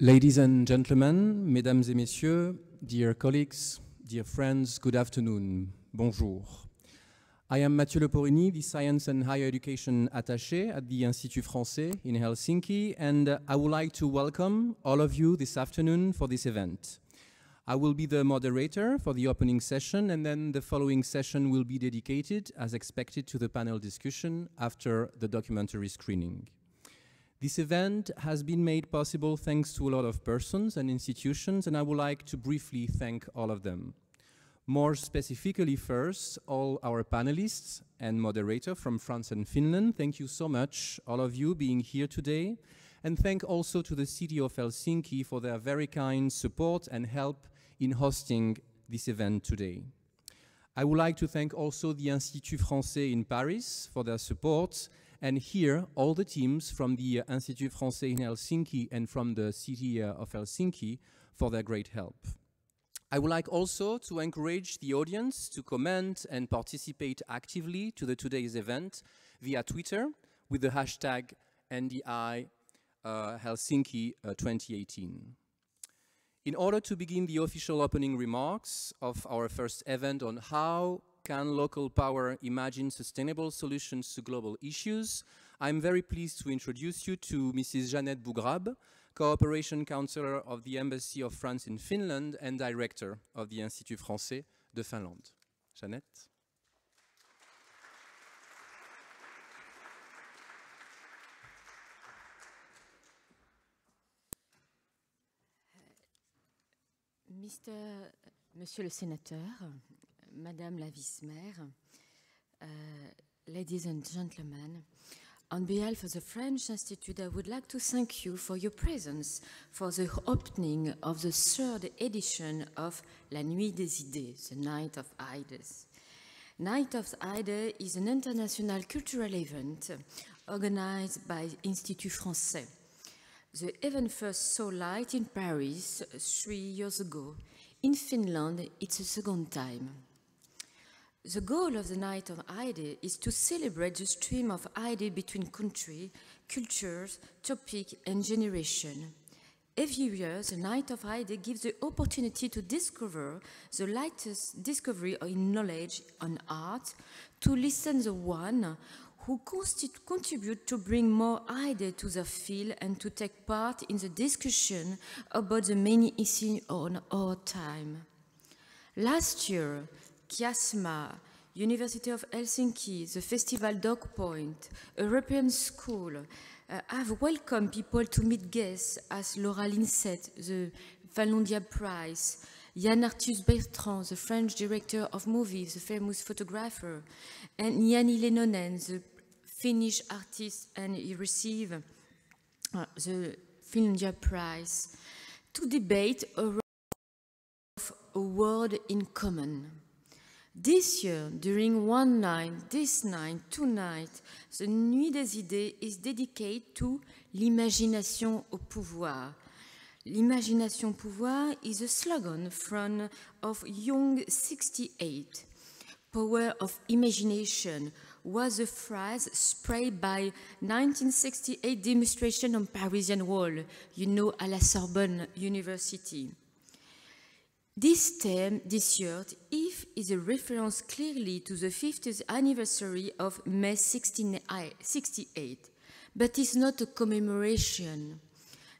Ladies and gentlemen, mesdames et messieurs, dear colleagues, dear friends, good afternoon. Bonjour. I am Mathieu Leporini, the Science and Higher Education Attaché at the Institut Français in Helsinki, and I would like to welcome all of you this afternoon for this event. I will be the moderator for the opening session, and then the following session will be dedicated, as expected, to the panel discussion after the documentary screening. This event has been made possible thanks to a lot of persons and institutions, and I would like to briefly thank all of them. More specifically first, all our panelists and moderator from France and Finland, thank you so much, all of you being here today. And thank also to the city of Helsinki for their very kind support and help in hosting this event today. I would like to thank also the Institut Français in Paris for their support and here, all the teams from the Institut Français in Helsinki and from the city uh, of Helsinki for their great help. I would like also to encourage the audience to comment and participate actively to the today's event via Twitter with the hashtag NDI uh, Helsinki uh, 2018. In order to begin the official opening remarks of our first event on how can local power imagine sustainable solutions to global issues? I'm very pleased to introduce you to Mrs. Jeannette Bougrab, Cooperation Counselor of the Embassy of France in Finland and Director of the Institut Français de Finlande. Jeannette Mr. Monsieur le Sénateur, Madame la Vice-Maire, uh, ladies and gentlemen, on behalf of the French Institute, I would like to thank you for your presence for the opening of the third edition of La Nuit des Idées, the Night of Ideas. Night of Ideas is an international cultural event organized by Institut Français. The event first saw light in Paris three years ago. In Finland, it's a second time. The goal of the Night of Idea is to celebrate the stream of ideas between country, cultures, topic, and generation. Every year, the Night of Idea gives the opportunity to discover the latest discovery in knowledge on art, to listen the one who contribute to bring more ideas to the field and to take part in the discussion about the many issues on our time. Last year, Kiasma, University of Helsinki, the Festival Dog Point, European School, uh, have welcomed people to meet guests as Laura Lindstedt, the Finlandia Prize, Yann Arthus Bertrand, the French director of movies, the famous photographer, and Jani Leinonen, the Finnish artist, and he received uh, the Finlandia Prize to debate a a world in common. This year, during one night, this night, tonight, the Nuit des Idées is dedicated to l'imagination au pouvoir. L'imagination pouvoir is a slogan from of Young 68. Power of imagination was a phrase spread by 1968 demonstration on Parisian wall, you know, à la Sorbonne University. This term, this year, if is a reference clearly to the 50th anniversary of May 68, but is not a commemoration.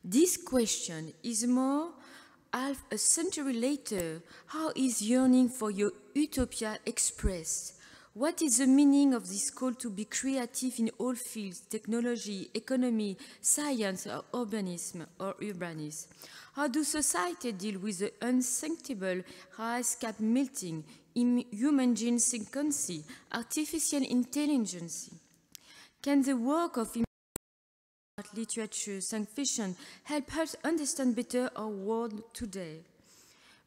This question is more half a century later, how is yearning for your utopia expressed? What is the meaning of this call to be creative in all fields, technology, economy, science, or urbanism, or urbanism? How do society deal with the unsinkable ice cap melting, human gene sequencing, artificial intelligence? Can the work of literature, science fiction help us understand better our world today?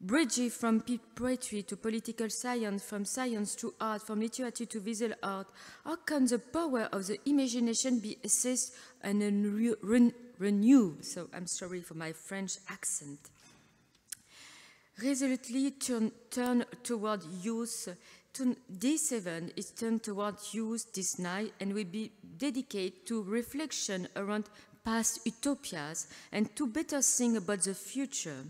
Bridging from poetry to political science, from science to art, from literature to visual art, how can the power of the imagination be assessed and renew? So I'm sorry for my French accent. Resolutely turn, turn toward youth. This event is turned toward youth this night and will be dedicated to reflection around past utopias and to better think about the future.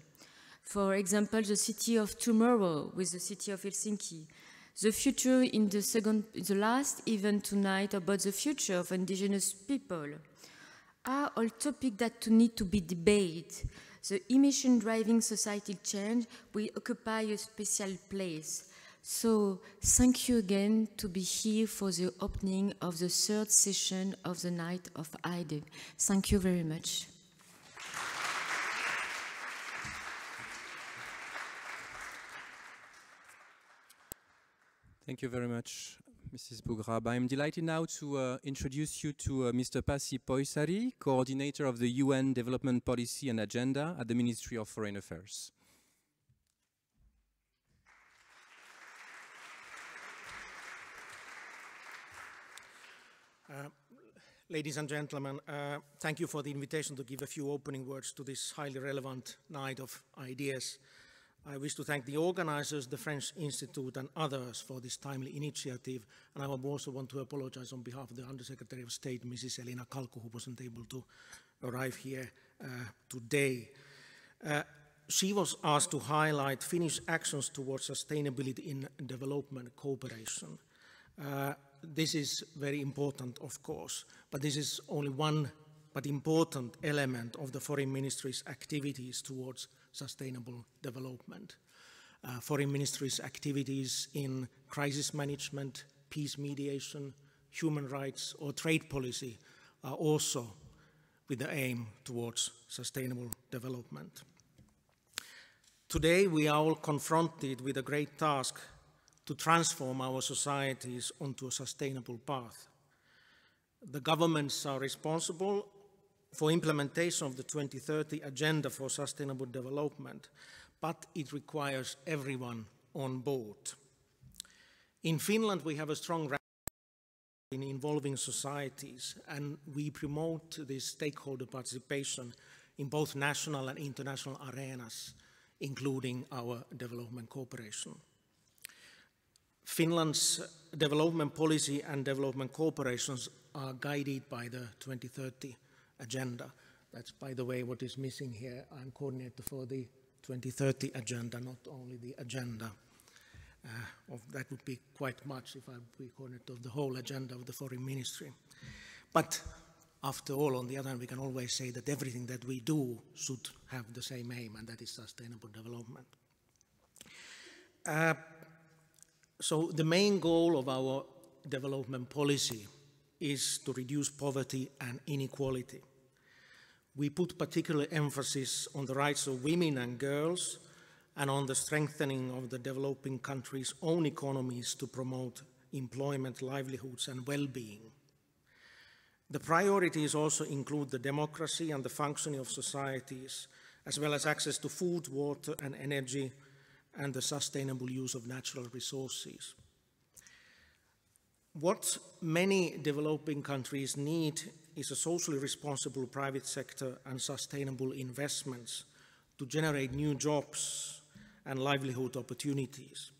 For example, the city of tomorrow with the city of Helsinki. The future in the second, the last event tonight about the future of indigenous people are all topics that need to be debated. The emission driving societal change will occupy a special place. So thank you again to be here for the opening of the third session of the Night of Ide. Thank you very much. Thank you very much, Mrs. Bougrab. I'm delighted now to uh, introduce you to uh, Mr. Pasi Poisari, Coordinator of the UN Development Policy and Agenda at the Ministry of Foreign Affairs. Uh, ladies and gentlemen, uh, thank you for the invitation to give a few opening words to this highly relevant night of ideas. I wish to thank the organizers, the French Institute and others for this timely initiative. And I also want to apologize on behalf of the Undersecretary of State, Mrs. Elina Kalkku, who wasn't able to arrive here uh, today. Uh, she was asked to highlight Finnish actions towards sustainability in development cooperation. Uh, this is very important, of course, but this is only one but important element of the foreign ministry's activities towards sustainable development. Uh, foreign ministry's activities in crisis management, peace mediation, human rights or trade policy are also with the aim towards sustainable development. Today we are all confronted with a great task to transform our societies onto a sustainable path. The governments are responsible for implementation of the 2030 Agenda for Sustainable Development, but it requires everyone on board. In Finland, we have a strong in involving societies, and we promote this stakeholder participation in both national and international arenas, including our development cooperation. Finland's development policy and development cooperations are guided by the 2030 agenda. That's, by the way, what is missing here. I'm coordinator for the 2030 agenda, not only the agenda. Uh, of, that would be quite much if I be coordinator of the whole agenda of the foreign ministry. But after all, on the other hand, we can always say that everything that we do should have the same aim, and that is sustainable development. Uh, so the main goal of our development policy is to reduce poverty and inequality. We put particular emphasis on the rights of women and girls and on the strengthening of the developing countries' own economies to promote employment, livelihoods and well-being. The priorities also include the democracy and the functioning of societies, as well as access to food, water and energy, and the sustainable use of natural resources. What many developing countries need is a socially responsible private sector and sustainable investments to generate new jobs and livelihood opportunities.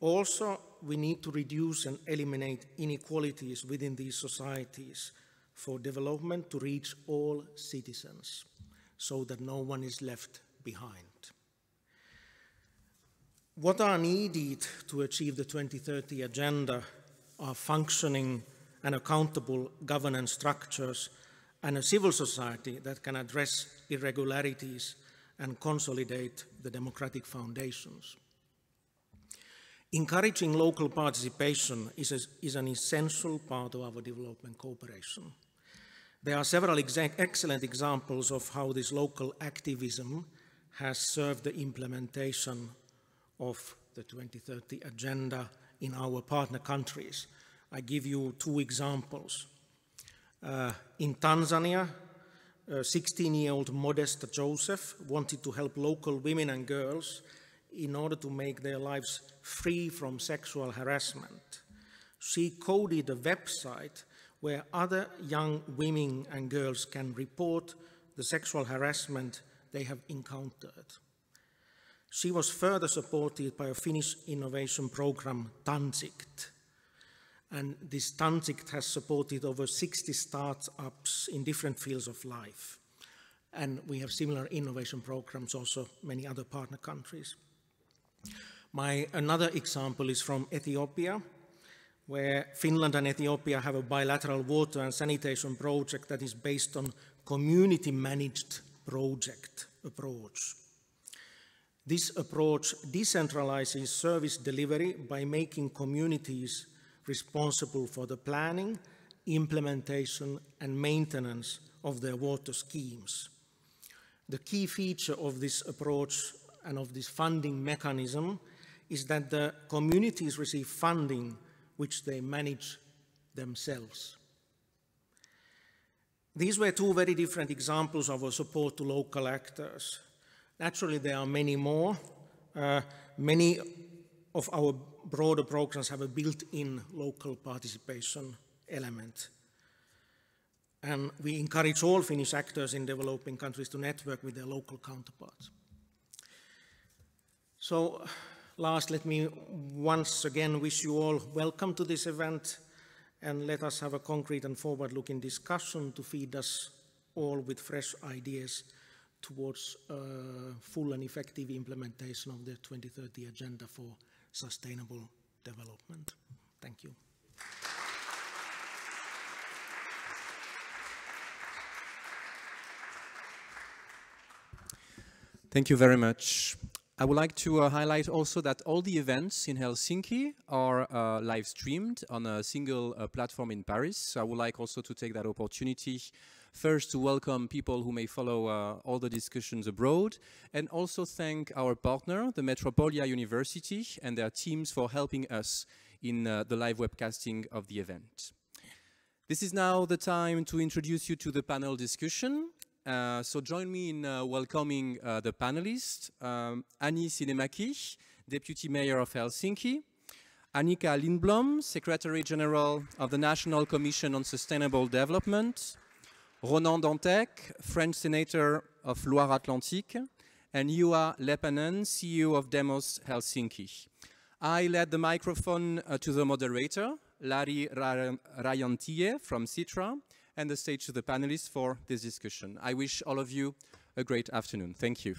Also, we need to reduce and eliminate inequalities within these societies for development to reach all citizens so that no one is left behind. What are needed to achieve the 2030 agenda are functioning and accountable governance structures and a civil society that can address irregularities and consolidate the democratic foundations. Encouraging local participation is, a, is an essential part of our development cooperation. There are several exa excellent examples of how this local activism has served the implementation of the 2030 agenda in our partner countries. I give you two examples. Uh, in Tanzania, 16-year-old Modesta Joseph wanted to help local women and girls in order to make their lives free from sexual harassment. She coded a website where other young women and girls can report the sexual harassment they have encountered. She was further supported by a Finnish innovation program, TANZICT. And this TANZICT has supported over 60 startups in different fields of life. And we have similar innovation programs also many other partner countries. My another example is from Ethiopia, where Finland and Ethiopia have a bilateral water and sanitation project that is based on community managed project approach. This approach decentralizes service delivery by making communities responsible for the planning, implementation, and maintenance of their water schemes. The key feature of this approach and of this funding mechanism is that the communities receive funding which they manage themselves. These were two very different examples of our support to local actors. Naturally, there are many more. Uh, many of our broader programs have a built-in local participation element. And we encourage all Finnish actors in developing countries to network with their local counterparts. So last, let me once again wish you all welcome to this event and let us have a concrete and forward-looking discussion to feed us all with fresh ideas towards uh, full and effective implementation of the 2030 Agenda for Sustainable Development. Thank you. Thank you very much. I would like to uh, highlight also that all the events in Helsinki are uh, live streamed on a single uh, platform in Paris. So I would like also to take that opportunity first to welcome people who may follow uh, all the discussions abroad and also thank our partner, the Metropolia University and their teams for helping us in uh, the live webcasting of the event. This is now the time to introduce you to the panel discussion. Uh, so join me in uh, welcoming uh, the panelists. Um, Anni Sinnemäki, Deputy Mayor of Helsinki. Annika Lindblom, Secretary General of the National Commission on Sustainable Development. Ronan Dantec, French Senator of Loire-Atlantique. And Juha Leppänen, CEO of Demos Helsinki. I led the microphone uh, to the moderator, Lari Rajantie from Sitra, and the stage to the panelists for this discussion. I wish all of you a great afternoon. Thank you.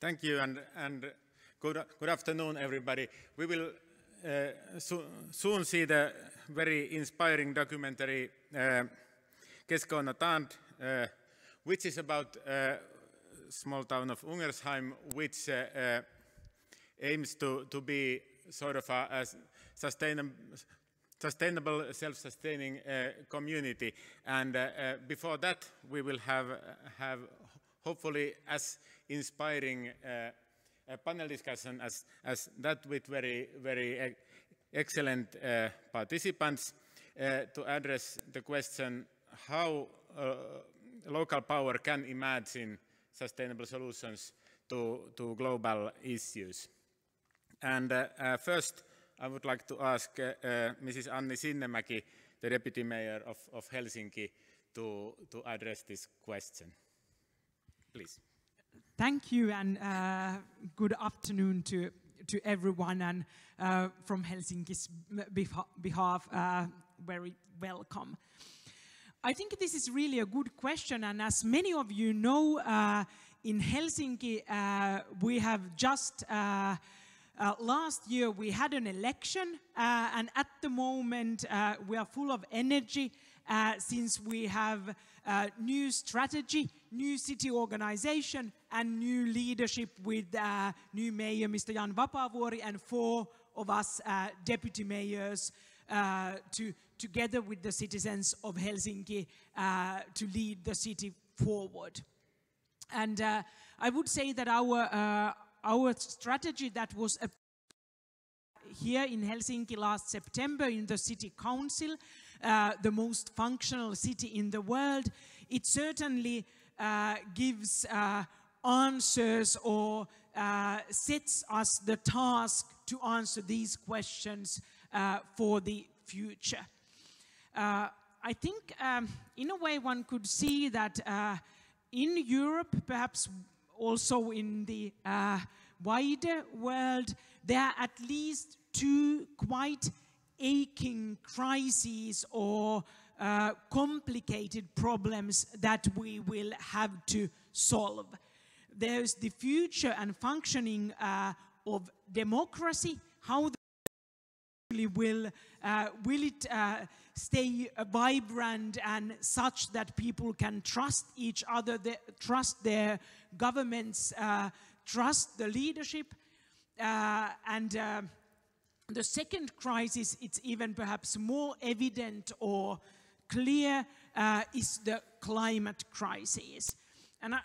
Thank you, and, and good, good afternoon, everybody. We will uh, so, soon see the very inspiring documentary uh, uh, which is about uh, small town of Ungersheim, which uh, uh, aims to, to be sort of a, a sustainable, sustainable self-sustaining uh, community. And uh, uh, before that, we will have, have hopefully as inspiring uh, panel discussion as, as that with very, very excellent uh, participants uh, to address the question how local power can imagine sustainable solutions to, to global issues. And uh, uh, first, I would like to ask uh, Mrs. Anni Sinnemäki, the Deputy Mayor of, of Helsinki, to, to address this question. Please. Thank you, and uh, good afternoon to, to everyone. And uh, from Helsinki's behalf, uh, very welcome. I think this is really a good question, and as many of you know, in Helsinki, we have just uh, last year we had an election uh, and at the moment uh, we are full of energy uh, since we have uh, new strategy, new city organization and new leadership with uh, new mayor Mr. Jan Vapaavuori and four of us deputy mayors to, together with the citizens of Helsinki to lead the city forward. And I would say that our our strategy that was here in Helsinki last September in the city council, uh, the most functional city in the world, it certainly uh, gives uh, answers or uh, sets us the task to answer these questions uh, for the future. Uh, I think um, in a way one could see that in Europe perhaps also in the uh, wider world, there are at least two quite aching crises or uh, complicated problems that we will have to solve. There's the future and functioning uh, of democracy, how will, uh, will it uh, stay vibrant and such that people can trust each other, the, trust their governments, uh, trust the leadership, uh, and uh, the second crisis, it's even perhaps more evident or clear, uh, is the climate crisis. And uh,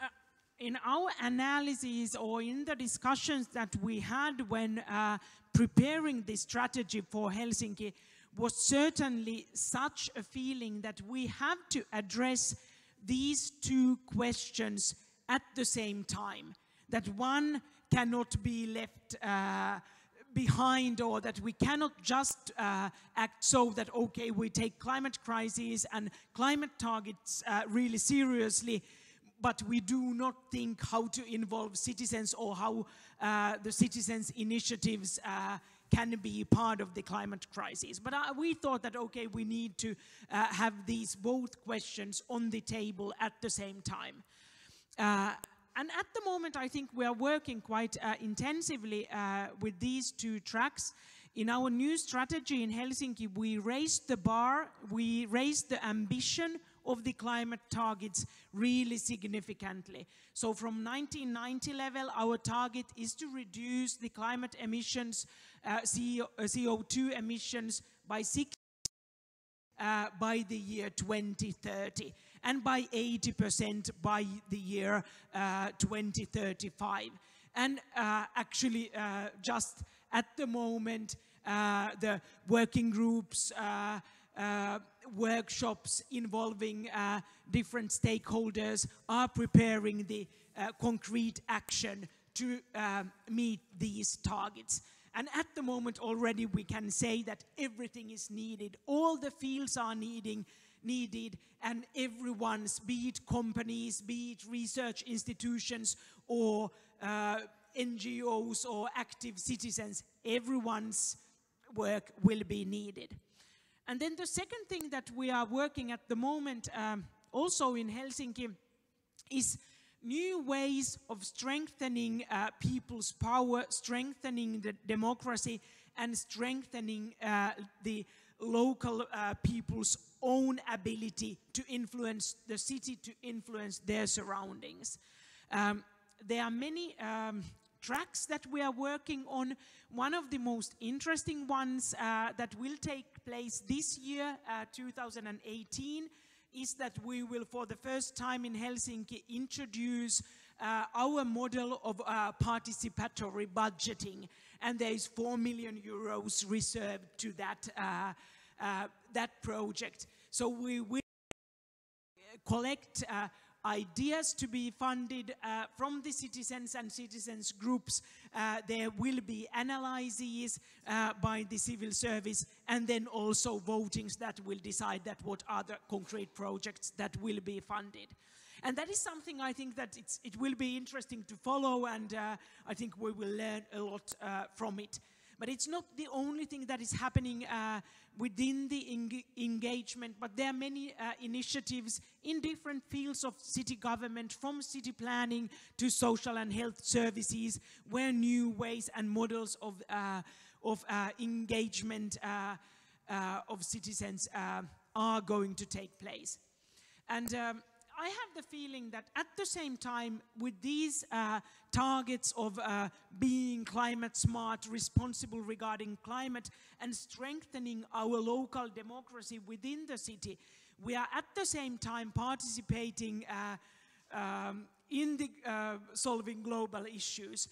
in our analysis or in the discussions that we had when uh, preparing this strategy for Helsinki was certainly such a feeling that we have to address these two questions at the same time. That one cannot be left uh, behind or that we cannot just uh, act so that, okay, we take climate crisis and climate targets uh, really seriously, but we do not think how to involve citizens or how uh, the citizens' initiatives uh, can be part of the climate crisis. But uh, we thought that, okay, we need to uh, have these both questions on the table at the same time. Uh, and at the moment, I think we are working quite uh, intensively with these two tracks. In our new strategy in Helsinki, we raised the bar, we raised the ambition of the climate targets really significantly. So from 1990 level, our target is to reduce the climate emissions, uh, CO, CO2 emissions by 6 uh, by the year 2030 and by 80% by the year uh, 2035. And uh, actually, uh, just at the moment, uh, the working groups, uh, workshops involving uh, different stakeholders are preparing the uh, concrete action to uh, meet these targets. And at the moment already we can say that everything is needed. All the fields are needing, needed and everyone's, be it companies, be it research institutions or uh, NGOs or active citizens, everyone's work will be needed. And then the second thing that we are working at the moment um, also in Helsinki is new ways of strengthening uh, people's power, strengthening the democracy, and strengthening uh, the local uh, people's own ability to influence the city, to influence their surroundings. Um, there are many um, tracks that we are working on. One of the most interesting ones uh, that will take place this year, uh, 2018, is that we will, for the first time in Helsinki, introduce uh, our model of uh, participatory budgeting. And there is 4 million euros reserved to that, uh, uh that project. So we will collect uh, ideas to be funded uh, from the citizens and citizens groups. Uh, there will be analyses uh, by the civil service and then also votings that will decide that what other concrete projects that will be funded. And that is something I think that it will be interesting to follow and uh, I think we will learn a lot uh, from it. But it's not the only thing that is happening uh, within the eng engagement, but there are many uh, initiatives in different fields of city government, from city planning to social and health services, where new ways and models of, uh, of uh, engagement uh, uh, of citizens are going to take place. And um, I have the feeling that at the same time, with these uh, targets of uh, being climate smart, responsible regarding climate, and strengthening our local democracy within the city, we are at the same time participating uh, um, in the uh, solving global issues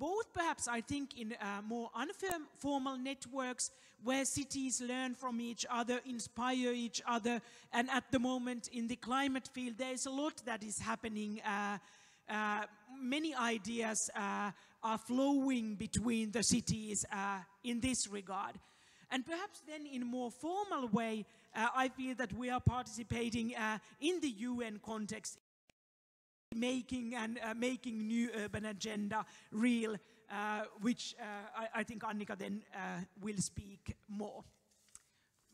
both perhaps I think in uh, more informal networks where cities learn from each other, inspire each other, and at the moment in the climate field there is a lot that is happening. Uh, uh, many ideas uh, are flowing between the cities uh, in this regard. And perhaps then in a more formal way, uh, I feel that we are participating in the UN context making and uh, making new urban agenda real, uh, which uh, I, I, think Annika then uh, will speak more.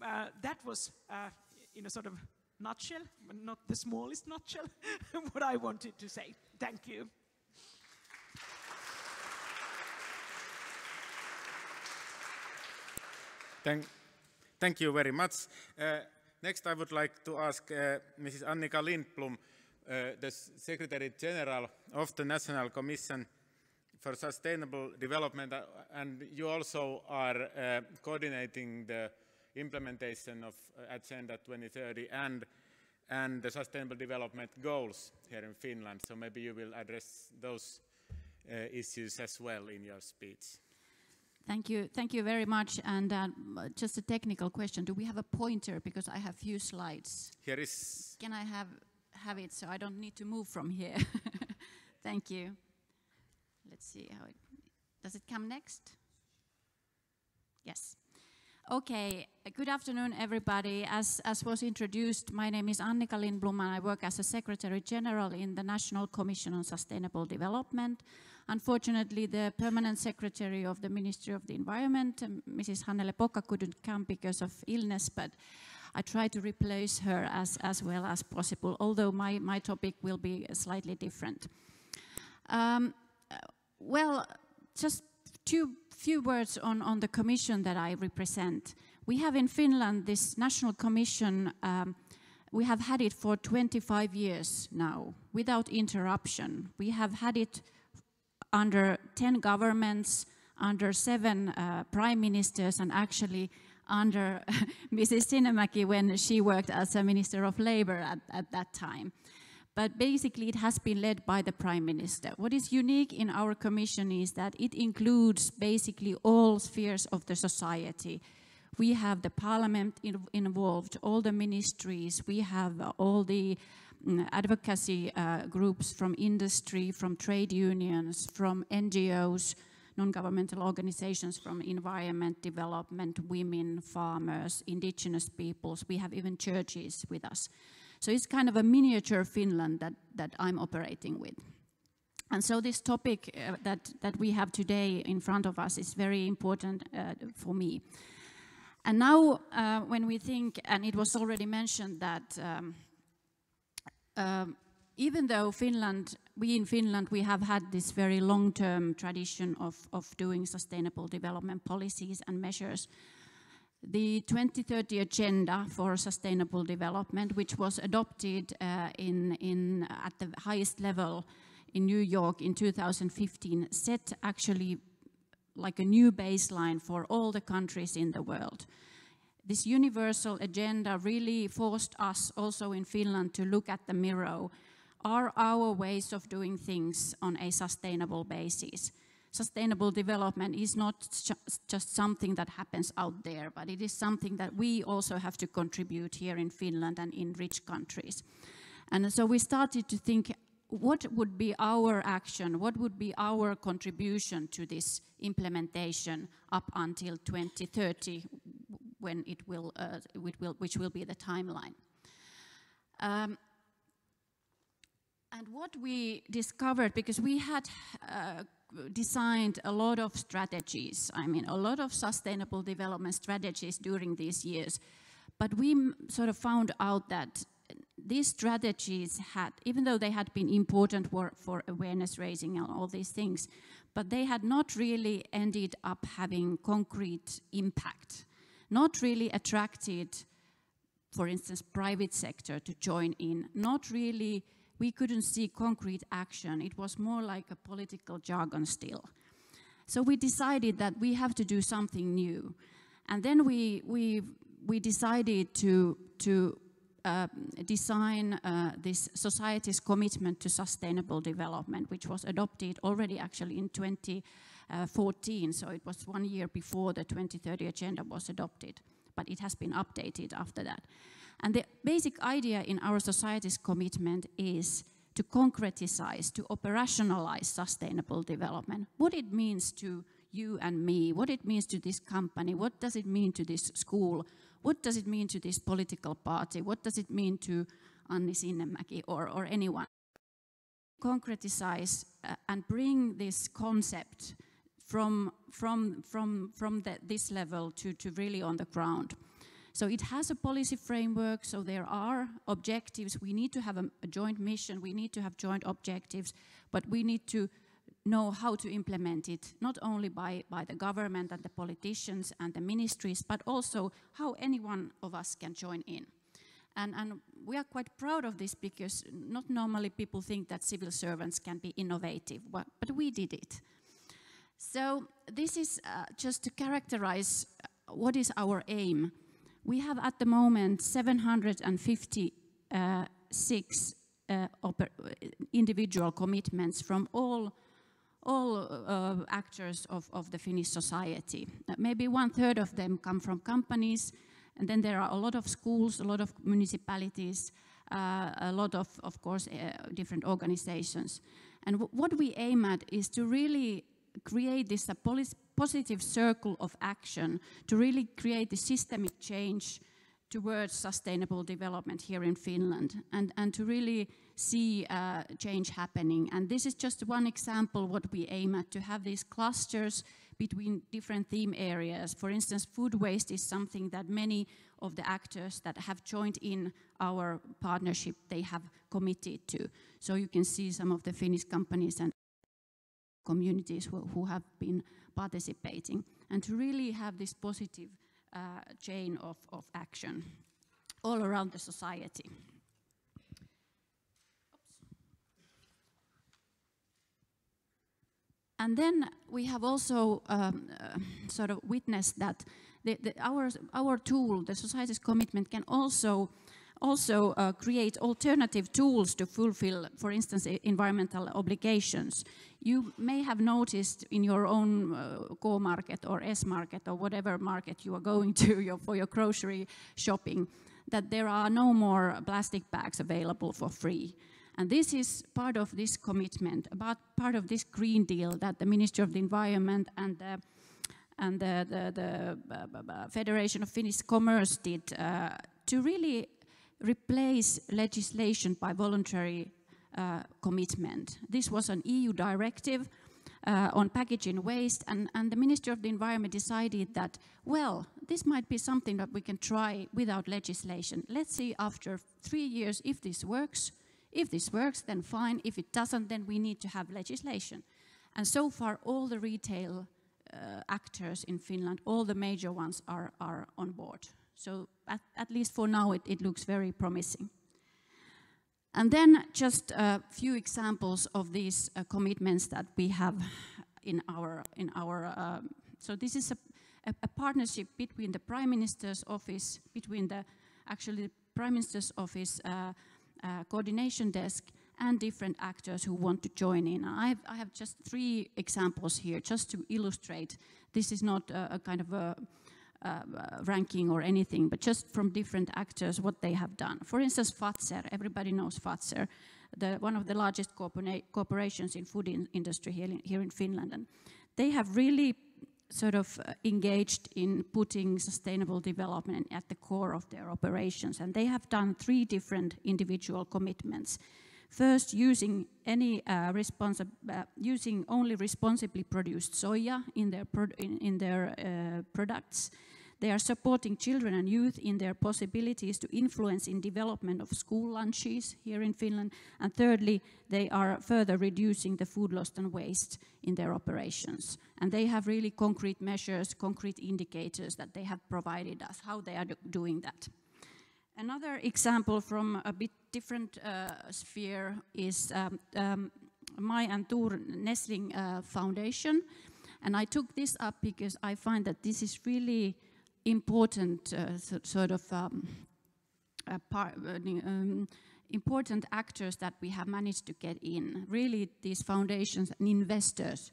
Uh, that was, in a sort of nutshell, not the smallest nutshell, what I wanted to say. Thank you. Thank, thank you very much. Uh, next, I would like to ask uh, Mrs. Annika Lindblom, uh, the Secretary General of the National Commission for Sustainable Development, uh, and you also are uh, coordinating the implementation of uh, Agenda 2030 and and the Sustainable Development Goals here in Finland. So maybe you will address those issues as well in your speech. Thank you. Thank you very much. And uh, just a technical question. Do we have a pointer? Because I have few slides. Here is... Can I have, have it so I don't need to move from here? Thank you. Let's see how it... Does it come next? Yes. Okay, good afternoon everybody. As, as was introduced, my name is Annika Lindblom and I work as a Secretary General in the National Commission on Sustainable Development. Unfortunately, the permanent secretary of the Ministry of the Environment, Mrs. Hannele Pokka, couldn't come because of illness, but I try to replace her as, as well as possible, although my, my topic will be slightly different. Um, well, just two few words on, on the commission that I represent. We have in Finland this national commission, um, we have had it for 25 years now, without interruption. We have had it under 10 governments, under seven uh, prime ministers, and actually under Mrs. Sinnemäki when she worked as a Minister of Labour at, at that time. But basically, it has been led by the Prime Minister. What is unique in our commission is that it includes basically all spheres of the society. We have the parliament in, involved, all the ministries, we have all the Mm, advocacy uh, groups from industry, from trade unions, from NGOs, non-governmental organizations from environment, development, women, farmers, indigenous peoples. We have even churches with us. So it's kind of a miniature Finland that, that I'm operating with. And so this topic uh, that, that we have today in front of us is very important uh, for me. And now uh, when we think, and it was already mentioned that um, um, even though Finland, we in Finland, we have had this very long-term tradition of, of doing sustainable development policies and measures, the 2030 Agenda for Sustainable Development, which was adopted uh, in, in, at the highest level in New York in 2015, set actually like a new baseline for all the countries in the world this universal agenda really forced us also in Finland to look at the mirror. Are our ways of doing things on a sustainable basis? Sustainable development is not just something that happens out there, but it is something that we also have to contribute here in Finland and in rich countries. And so we started to think what would be our action, what would be our contribution to this implementation up until 2030 when it will, uh, it will which will be the timeline. Um, and what we discovered, because we had uh, designed a lot of strategies, I mean, a lot of sustainable development strategies during these years, but we sort of found out that these strategies had, even though they had been important for, for awareness raising and all these things, but they had not really ended up having concrete impact not really attracted, for instance, private sector to join in, not really, we couldn't see concrete action. It was more like a political jargon still. So we decided that we have to do something new. And then we, we, we decided to, to uh, design uh, this society's commitment to sustainable development, which was adopted already actually in 20, uh, 14, so it was one year before the 2030 agenda was adopted, but it has been updated after that. And the basic idea in our society's commitment is to concretize, to operationalize sustainable development, what it means to you and me, what it means to this company, what does it mean to this school, what does it mean to this political party, what does it mean to Anni Sinnemäki or, or anyone. concretize uh, and bring this concept from, from, from, from the, this level to, to really on the ground. So it has a policy framework, so there are objectives. We need to have a, a joint mission, we need to have joint objectives, but we need to know how to implement it, not only by, by the government and the politicians and the ministries, but also how any one of us can join in. And, and, we are quite proud of this because not normally people think that civil servants can be innovative, but, but we did it. So this is uh, just to characterize uh, what is our aim. We have at the moment 756 uh, individual commitments from all all uh, actors of, of, the Finnish society. Uh, maybe one third of them come from companies, and then there are a lot of schools, a lot of municipalities, uh, a lot of, of course, uh, different organizations. And what we aim at is to really create this positive circle of action, to really create the systemic change towards sustainable development here in Finland and, and to really see uh, change happening. And this is just one example what we aim at, to have these clusters between different theme areas. For instance, food waste is something that many of the actors that have joined in our partnership, they have committed to. So you can see some of the Finnish companies and communities who, who have been participating. And to really have this positive uh, chain of, of action all around the society. And then we have also um, uh, sort of witnessed that the, the, our, our tool, the society's commitment, can also also uh, create alternative tools to fulfill, for instance, environmental obligations. You may have noticed in your own uh, K-market or S-market or whatever market you are going to your, for your grocery shopping that there are no more plastic bags available for free. And this is part of this commitment, about part of this Green Deal that the Ministry of the Environment and the, and the, the, the uh, Federation of Finnish Commerce did uh, to really replace legislation by voluntary uh, commitment. This was an EU directive uh, on packaging waste, and, and, the Ministry of the Environment decided that, well, this might be something that we can try without legislation. Let's see after three years if this works. If this works, then fine. If it doesn't, then we need to have legislation. And so far, all the retail uh, actors in Finland, all the major ones are, are on board. So at, at least for now, it, it, looks very promising. And then just a few examples of these uh, commitments that we have in our, in our uh, so this is a, a, a, partnership between the Prime Minister's office, between the actually Prime Minister's office uh, uh, coordination desk and different actors who want to join in. I have, I have just three examples here just to illustrate. This is not a, a kind of a uh, ranking or anything, but just from different actors what they have done. For instance, Fazer, everybody knows Fazer, the, one of the largest corporations in food in industry here in, here in Finland. And they have really sort of uh, engaged in putting sustainable development at the core of their operations. And they have done three different individual commitments. First, using any uh, uh, using only responsibly produced soya in their in, in, their uh, products. They are supporting children and youth in their possibilities to influence in development of school lunches here in Finland. And thirdly, they are further reducing the food loss and waste in their operations. And they have really concrete measures, concrete indicators that they have provided us, how they are do doing that. Another example from a bit different uh, sphere is um, um, Maj and Tor Nessling uh, Foundation. And I took this up because I find that this is really important uh, so, sort of um, part, uh, um, important actors that we have managed to get in. Really, these foundations and investors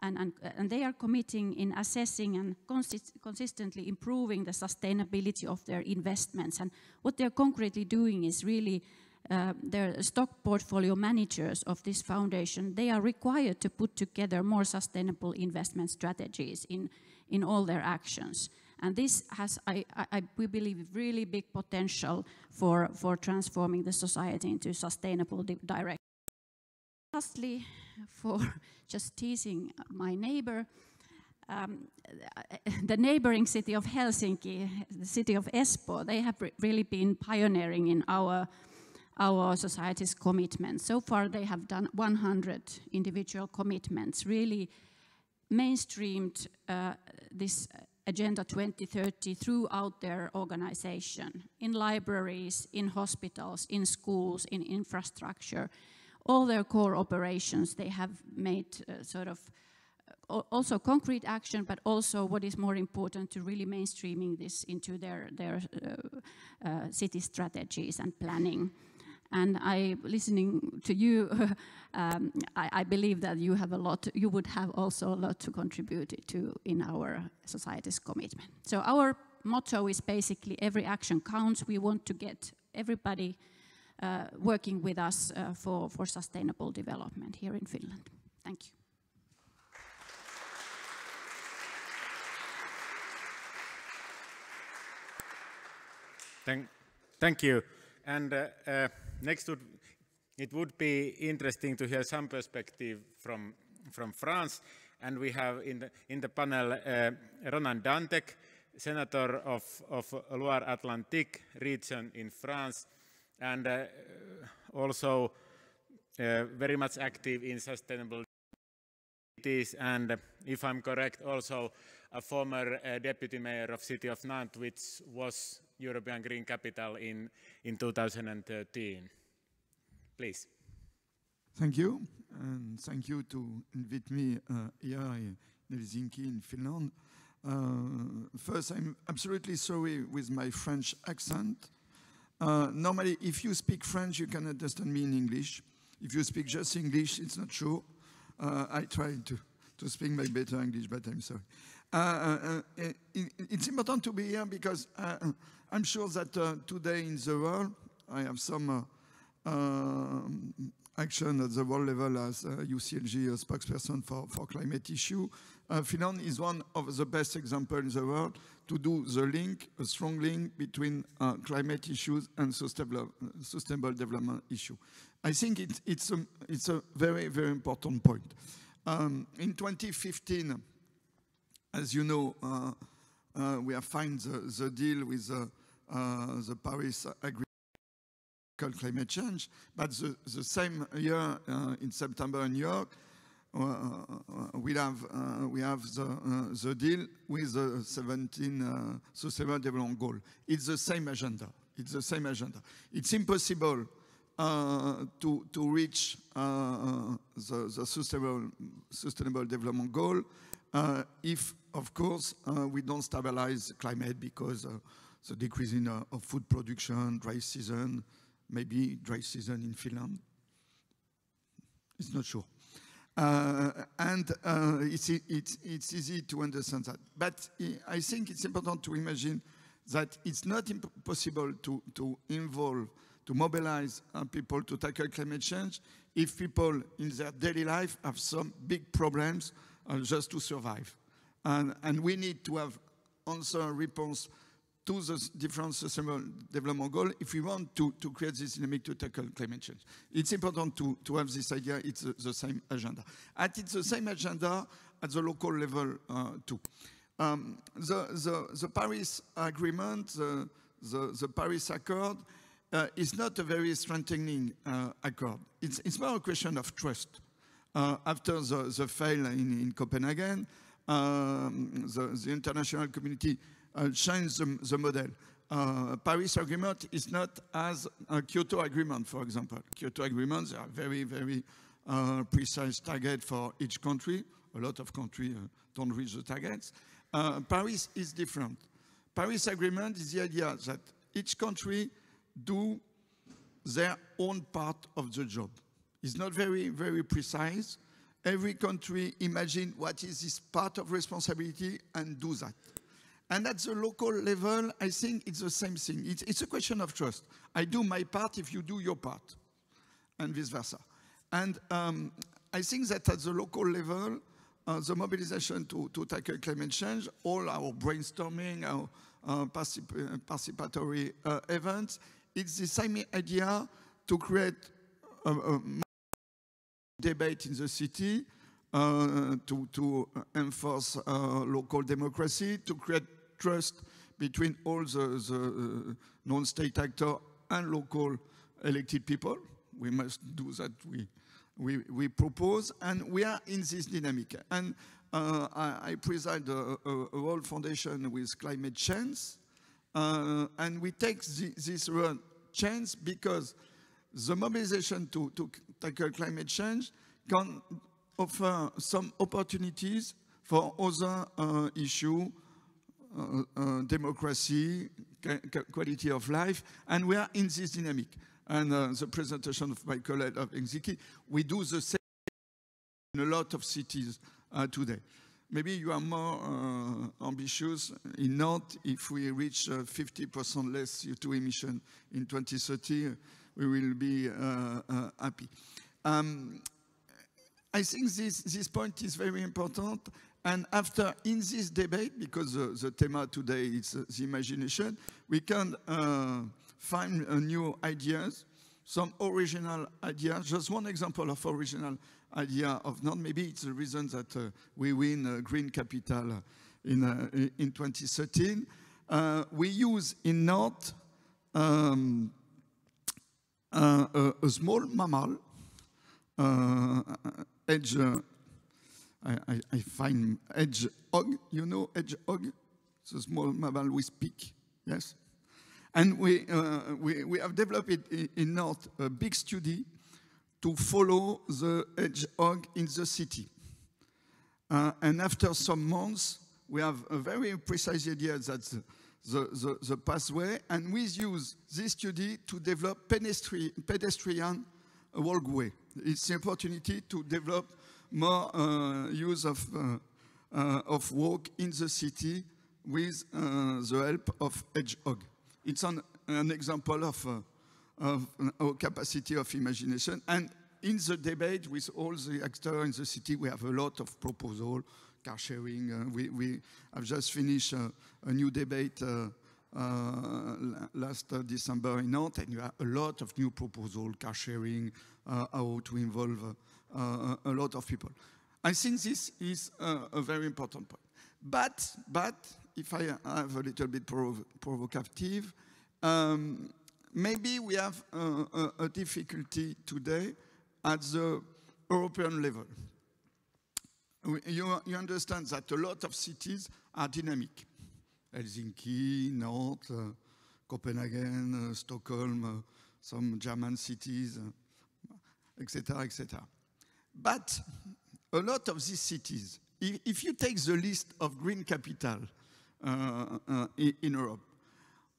and, and, and, they are committing in assessing and consist consistently improving the sustainability of their investments. And what they're concretely doing is really uh, their stock portfolio managers of this foundation, they are required to put together more sustainable investment strategies in, in all their actions. And this has, I, I, we believe, really big potential for, for transforming the society into sustainable direction. lastly, for just teasing my neighbor, um, the neighboring city of Helsinki, the city of Espoo, they have really been pioneering in our, our society's commitments. So far, they have done 100 individual commitments, really mainstreamed uh, this Agenda 2030 throughout their organization, in libraries, in hospitals, in schools, in infrastructure. All their core operations, they have made uh, sort of also concrete action, but also what is more important to really mainstreaming this into their, their uh, uh, city strategies and planning. And I, listening to you, um, I, I, believe that you have a lot, you would have also a lot to contribute to in our society's commitment. So our motto is basically every action counts. We want to get everybody uh, working with us uh, for, for sustainable development here in Finland. Thank you. Thank, thank you. And uh, uh, next, would, it would be interesting to hear some perspective from, from France. And we have in the, in the panel uh, Ronan Dantec, Senator of, of Loire-Atlantique region in France, and uh, also uh, very much active in sustainable cities, and uh, if I'm correct, also a former deputy mayor of city of Nantes, which was European Green Capital in, in 2013. Please. Thank you, and thank you to invite me uh, here in Helsinki in Finland. Uh, first, I'm absolutely sorry with my French accent. Uh, normally, if you speak French, you can understand me in English. If you speak just English, it's not true. Uh, I try to, to speak my better English, but I'm sorry. Uh, uh, uh it, it's important to be here because I'm sure that today in the world, I have some action at the world level as uh, UCLG, spokesperson for, for climate issue. Uh, Finland is one of the best examples in the world to do the link, a strong link between uh, climate issues and sustainable, sustainable development issue. I think it, it's, a, it's a very, very important point. Um, in 2015, as you know, uh, uh, we have found the, the deal with uh, the Paris Agreement climate change, but the, the same year in September in New York, uh, we have uh, we have the uh, the deal with the 17 sustainable development goal. It's the same agenda. It's the same agenda. It's impossible to to reach the, the sustainable sustainable development goal if of course, uh, we don't stabilize climate because uh, the decrease in uh, of food production, dry season, maybe dry season in Finland. It's not sure. Uh, and uh, it's, it's, it's easy to understand that. But I think it's important to imagine that it's not possible to, to involve, to mobilize uh, people to tackle climate change if people in their daily life have some big problems just to survive. And, and we need to have answer response to the different sustainable development goals if we want to, to create this dynamic to tackle climate change. It's important to, to have this idea, it's the, the same agenda. And it's the same agenda at the local level uh, too. Um, the, the, the, Paris Agreement, the, the, the Paris Accord, uh, is not a very strengthening uh, accord. It's, it's more a question of trust. Uh, after the, the fail in, in Copenhagen, um, the, the, international community uh, changed the, the model. Uh, Paris Agreement is not as a Kyoto Agreement, for example. Kyoto agreements are very, very uh, precise target for each country. A lot of countries uh, don't reach the targets. Uh, Paris is different. Paris Agreement is the idea that each country do their own part of the job. It's not very, very precise, every country imagine what is this part of responsibility and do that. And at the local level, I think it's the same thing. It's, it's, a question of trust. I do my part if you do your part, and vice versa. And um, I think that at the local level, uh, the mobilization to, to, tackle climate change, all our brainstorming, our uh, particip participatory uh, events, it's the same idea to create a, a debate in the city, uh, to, to enforce uh, local democracy, to create trust between all the, the uh, non-state actor and local elected people. We must do that, we, we, we propose, and we are in this dynamic. And uh, I, I, preside a, a, World Foundation with climate change, uh, and we take the, this road change because the mobilization to, to tackle climate change can offer some opportunities for other uh, issues, democracy, quality of life, and we are in this dynamic. And uh, the presentation of my colleague of Exiki, we do the same in a lot of cities uh, today. Maybe you are more uh, ambitious in not If we reach 50% less CO2 emission in 2030, we will be happy. Um, I think this, this point is very important. And after, in this debate, because the, the theme today is uh, the imagination, we can uh, find uh, new ideas, some original ideas. Just one example of original idea of not maybe it's the reason that uh, we win Green Capital in, in 2013. we use in Nantes um, a, a small mammal edge, uh, I, I, find edge hog, you know edge hog? It's a small mammal with beak, yes? And we, uh, we, we have developed in, in North a big study to follow the hedgehog in the city. Uh, and after some months, we have a very precise idea that the, the, the, the pathway, and we use this study to develop pedestrian, pedestrian walkway it's the opportunity to develop more uh, use of, uh, uh, of walk in the city with the help of hedgehog. It's an, an example of, of our capacity of imagination. And in the debate with all the actors in the city, we have a lot of proposals, car sharing. Uh, we, we have just finished uh, a new debate uh, last December in Nantes, and you have a lot of new proposals, car sharing, uh, how to involve uh, a lot of people. I think this is a very important point. But, but if I have a little bit prov provocative, um, maybe we have a, a, difficulty today at the European level. You, you, understand that a lot of cities are dynamic. Helsinki, Nantes, uh, Copenhagen, uh, Stockholm, uh, some German cities, etc., etc. But a lot of these cities, if, if, you take the list of green capital uh, uh, in, in, Europe,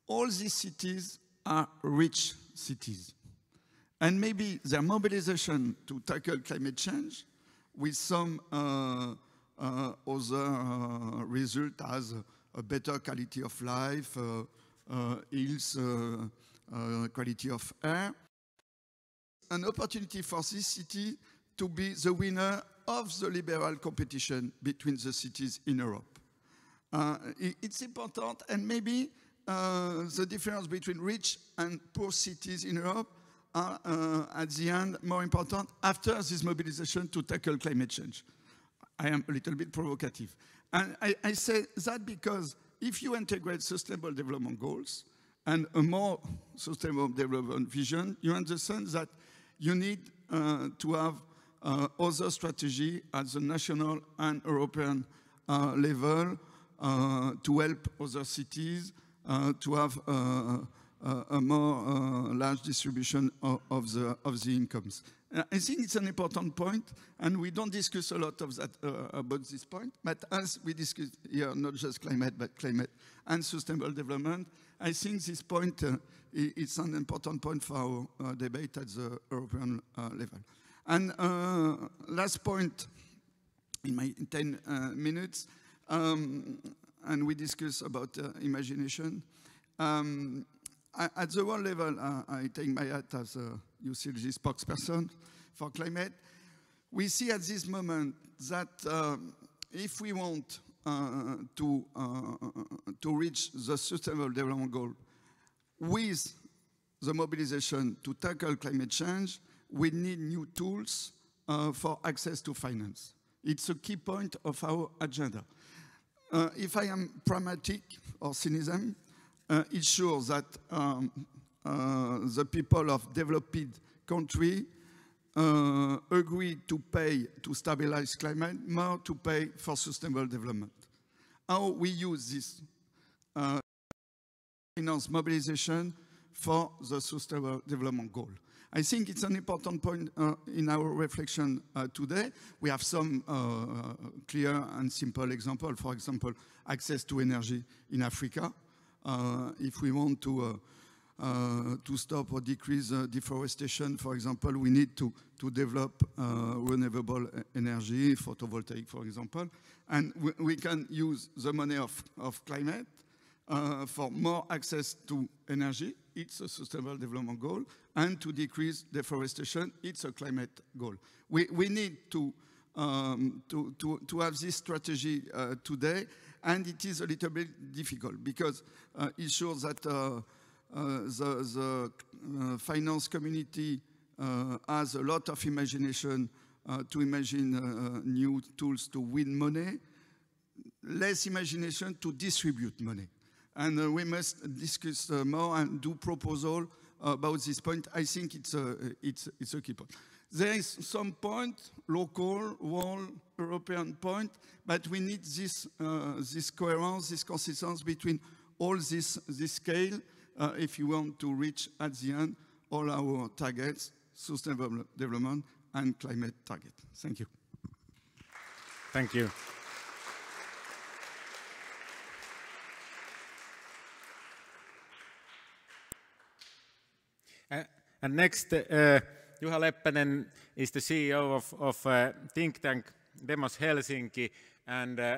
all these cities are rich cities. And maybe their mobilization to tackle climate change with some uh, uh other uh, result as a better quality of life, uh, health, quality of air, an opportunity for this city to be the winner of the liberal competition between the cities in Europe. Uh, it's important, and maybe uh, the difference between rich and poor cities in Europe are, uh, at the end, more important after this mobilization to tackle climate change. I am a little bit provocative. And I, I say that because if you integrate sustainable development goals and a more sustainable development vision, you understand that you need uh, to have other strategy at the national and European uh, level uh, to help other cities uh, to have uh, a more large distribution of, of, the, of the incomes. I think it's an important point, and we don't discuss a lot of that about this point, but as we discuss here, not just climate, but climate and sustainable development, I think this point is an important point for our uh, debate at the European uh, level. And uh, last point in my 10 minutes, um, and we discuss about imagination. Um, I, at the world level, I take my hat as a UCLG spokesperson for climate. We see at this moment that um, if we want uh, to, uh, to reach the sustainable development goal with the mobilization to tackle climate change, we need new tools uh, for access to finance. It's a key point of our agenda. Uh, if I am pragmatic or cynicism, uh, it shows that um, uh, the people of developed country uh, agree to pay to stabilize climate, more to pay for sustainable development. How we use this uh, finance mobilization for the sustainable development goal. I think it's an important point uh, in our reflection uh, today. We have some uh, clear and simple example. For example, access to energy in Africa. Uh, if we want to uh, to stop or decrease uh, deforestation, for example, we need to, to develop uh, renewable energy, photovoltaic, for example, and we, we can use the money of, of climate uh, for more access to energy, it's a sustainable development goal, and to decrease deforestation, it's a climate goal. We, we need to, um, to, to, to have this strategy uh, today, and it is a little bit difficult because uh, it shows that uh, uh, the, the uh, finance community has a lot of imagination to imagine new tools to win money, less imagination to distribute money and uh, we must discuss uh, more and do proposal about this point. I think it's a, it's, it's a key point. There is some point, local, world, European point, but we need this, uh, this coherence, this consistency between all this, this scale uh, if you want to reach at the end all our targets, sustainable development and climate target. Thank you. Thank you. And next, uh, Juha Leppänen is the CEO of, of uh, think tank Demos Helsinki, and uh,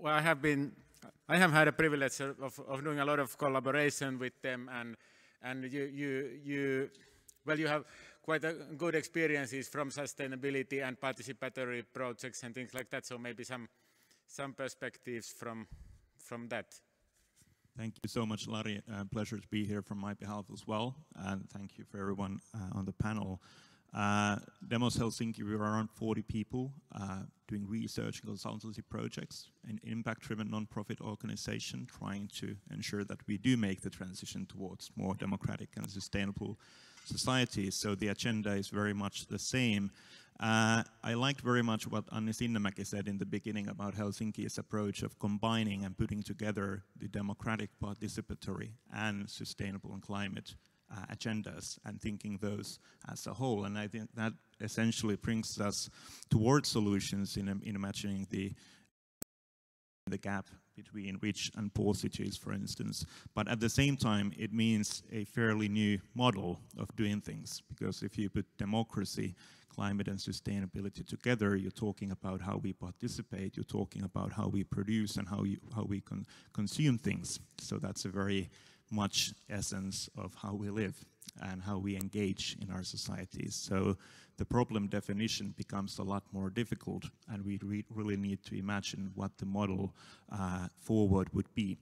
well, I have been, I have had a privilege of, of doing a lot of collaboration with them, and and you you you, well, you have quite good experiences from sustainability and participatory projects and things like that. So maybe some some perspectives from from that. Thank you so much, Larry. Uh, pleasure to be here from my behalf as well. And thank you for everyone uh, on the panel. Uh, Demos Helsinki, we are around 40 people uh, doing research and consultancy projects, an impact-driven non-profit organization trying to ensure that we do make the transition towards more democratic and sustainable societies. So the agenda is very much the same. Uh, I liked very much what Anni Sinnemäki said in the beginning about Helsinki's approach of combining and putting together the democratic, participatory, and sustainable and climate uh, agendas and thinking those as a whole. And I think that essentially brings us towards solutions in, in imagining the the gap between rich and poor cities, for instance. But at the same time, it means a fairly new model of doing things, because if you put democracy, climate and sustainability together, you're talking about how we participate, you're talking about how we produce and how, you, how we con consume things. So that's a very much essence of how we live and how we engage in our societies. So the problem definition becomes a lot more difficult and we re really need to imagine what the model uh, forward would be.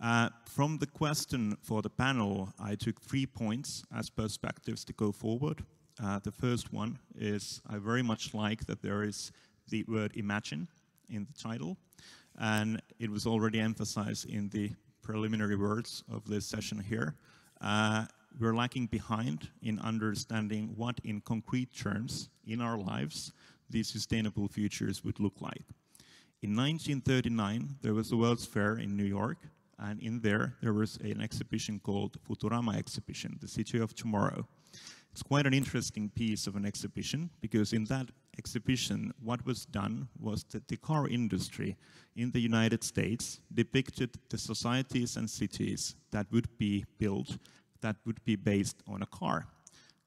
Uh, from the question for the panel, I took three points as perspectives to go forward. Uh, the first one is I very much like that there is the word imagine in the title, and it was already emphasized in the preliminary words of this session here. Uh, we're lacking behind in understanding what in concrete terms in our lives these sustainable futures would look like. In 1939, there was a World's Fair in New York, and in there, there was an exhibition called Futurama Exhibition, the City of Tomorrow. It's quite an interesting piece of an exhibition, because in that exhibition, what was done was that the car industry in the United States depicted the societies and cities that would be built that would be based on a car.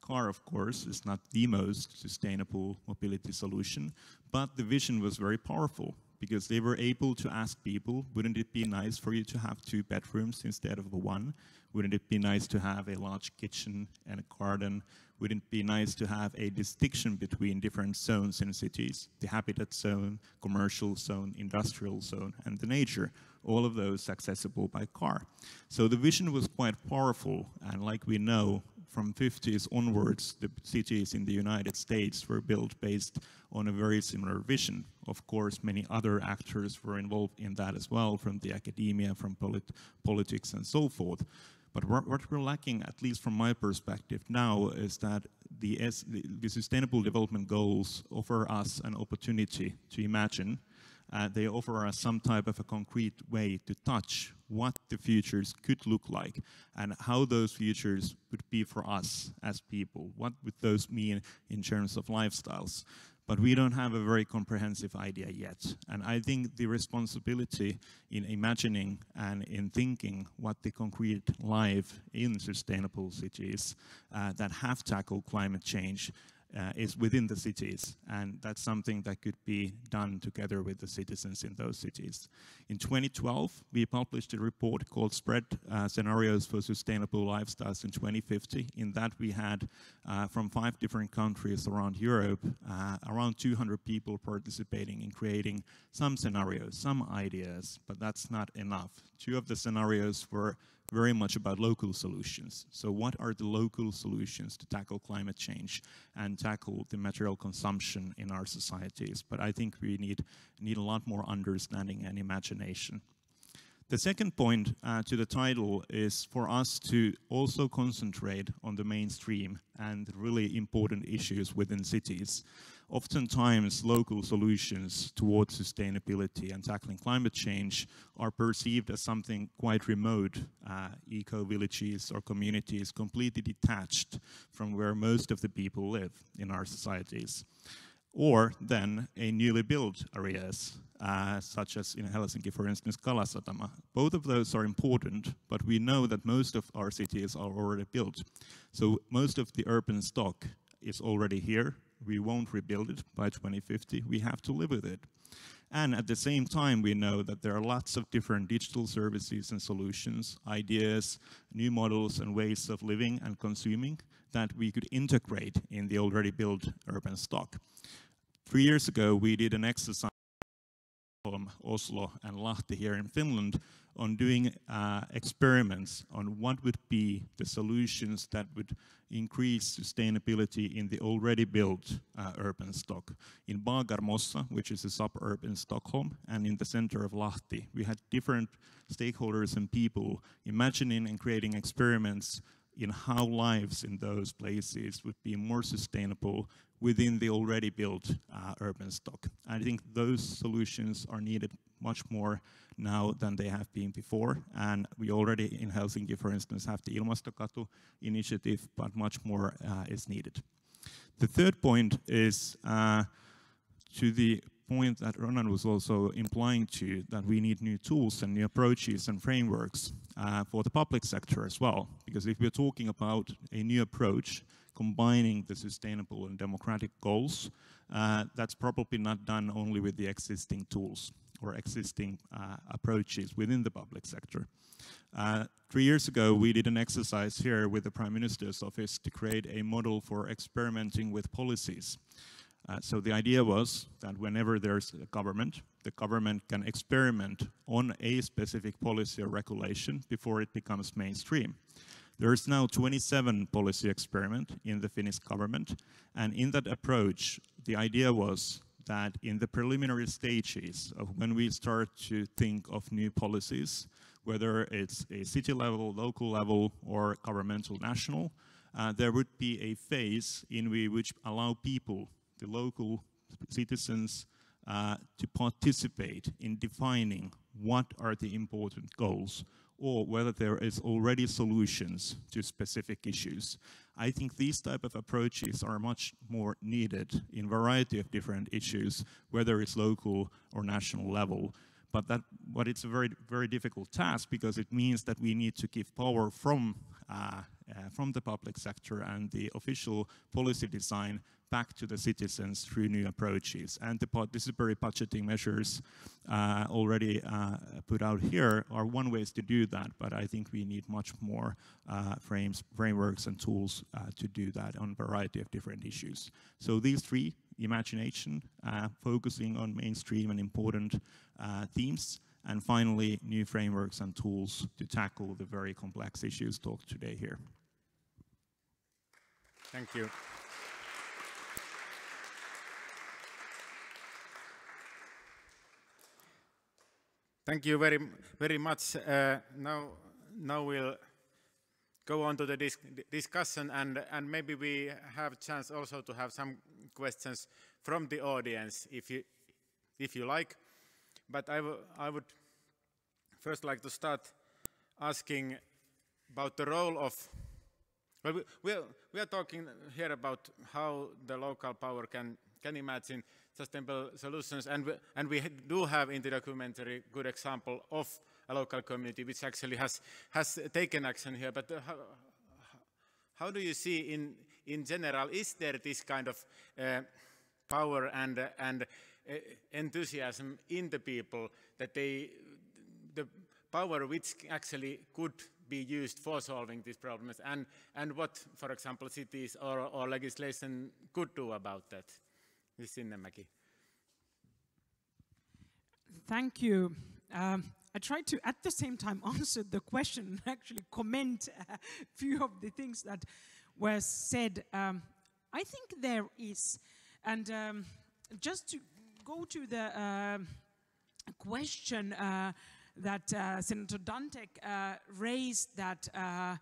Car, of course, is not the most sustainable mobility solution, but the vision was very powerful because they were able to ask people, wouldn't it be nice for you to have two bedrooms instead of one? Wouldn't it be nice to have a large kitchen and a garden? Wouldn't it be nice to have a distinction between different zones in cities? The habitat zone, commercial zone, industrial zone, and the nature all of those accessible by car. So the vision was quite powerful, and like we know from 50s onwards, the cities in the United States were built based on a very similar vision. Of course, many other actors were involved in that as well, from the academia, from polit politics, and so forth. But what, we're lacking, at least from my perspective now, is that the, S, the Sustainable Development Goals offer us an opportunity to imagine uh, they offer us some type of a concrete way to touch what the futures could look like and how those futures would be for us as people. What would those mean in terms of lifestyles? But we don't have a very comprehensive idea yet. And I think the responsibility in imagining and in thinking what the concrete life in sustainable cities uh, that have tackled climate change is within the cities, and that's something that could be done together with the citizens in those cities. In 2012, we published a report called Spread uh, Scenarios for Sustainable Lifestyles in 2050. In that, we had uh, from five different countries around Europe, uh, around 200 people participating in creating some scenarios, some ideas, but that's not enough. Two of the scenarios were very much about local solutions. So what are the local solutions to tackle climate change and tackle the material consumption in our societies? But I think we need, need a lot more understanding and imagination. The second point uh, to the title is for us to also concentrate on the mainstream and really important issues within cities oftentimes local solutions towards sustainability and tackling climate change are perceived as something quite remote, uh, eco-villages or communities completely detached from where most of the people live in our societies. Or then a newly built areas, uh, such as in Helsinki, for instance, Kalasatama. Both of those are important, but we know that most of our cities are already built. So most of the urban stock is already here we won't rebuild it by 2050. We have to live with it. And at the same time, we know that there are lots of different digital services and solutions, ideas, new models and ways of living and consuming that we could integrate in the already built urban stock. Three years ago, we did an exercise from Oslo and Lahti here in Finland on doing uh, experiments on what would be the solutions that would increase sustainability in the already built uh, urban stock. In Bagarmossen, which is a suburb in Stockholm, and in the center of Lahti, we had different stakeholders and people imagining and creating experiments in how lives in those places would be more sustainable within the already built uh, urban stock. I think those solutions are needed much more now than they have been before. And we already in Helsinki, for instance, have the Ilmastokatu initiative, but much more uh, is needed. The third point is uh, to the point that Ronan was also implying to, that we need new tools and new approaches and frameworks uh, for the public sector as well. Because if we're talking about a new approach, combining the sustainable and democratic goals, uh, that's probably not done only with the existing tools or existing uh, approaches within the public sector. Uh, three years ago, we did an exercise here with the Prime Minister's office to create a model for experimenting with policies. Uh, so the idea was that whenever there's a government, the government can experiment on a specific policy or regulation before it becomes mainstream. There is now 27 policy experiment in the Finnish government, and in that approach, the idea was that in the preliminary stages of when we start to think of new policies, whether it's a city level, local level, or governmental national, uh, there would be a phase in which allow people, the local citizens, uh, to participate in defining what are the important goals or whether there is already solutions to specific issues. I think these type of approaches are much more needed in variety of different issues, whether it's local or national level. But that, but it's a very, very difficult task because it means that we need to give power from, uh, uh, from the public sector and the official policy design back to the citizens through new approaches. And the participatory budgeting measures uh, already uh, put out here are one ways to do that, but I think we need much more uh, frames, frameworks and tools uh, to do that on a variety of different issues. So these three, imagination, uh, focusing on mainstream and important themes, and finally, new frameworks and tools to tackle the very complex issues talked today here. Thank you. Thank you very, very much. Uh, now, now we'll go on to the dis discussion and, and maybe we have a chance also to have some questions from the audience if you, if you like. But I, I would first like to start asking about the role of, well, we, we, are, talking here about how the local power can, can imagine sustainable solutions and we, and we do have in the documentary good example of a local community which actually has, has taken action here. But uh, how, how do you see in, in general, is there this kind of uh, power and, uh, and enthusiasm in the people that they, the power which actually could be used for solving these problems and, and what, for example, cities or, or legislation could do about that? Sinnemäki. Thank you. Um, I tried to, at the same time, answer the question and actually comment a few of the things that were said. Um, I think there is, and um, just to go to the uh, question uh, that uh, Senator Dantec uh, raised that uh,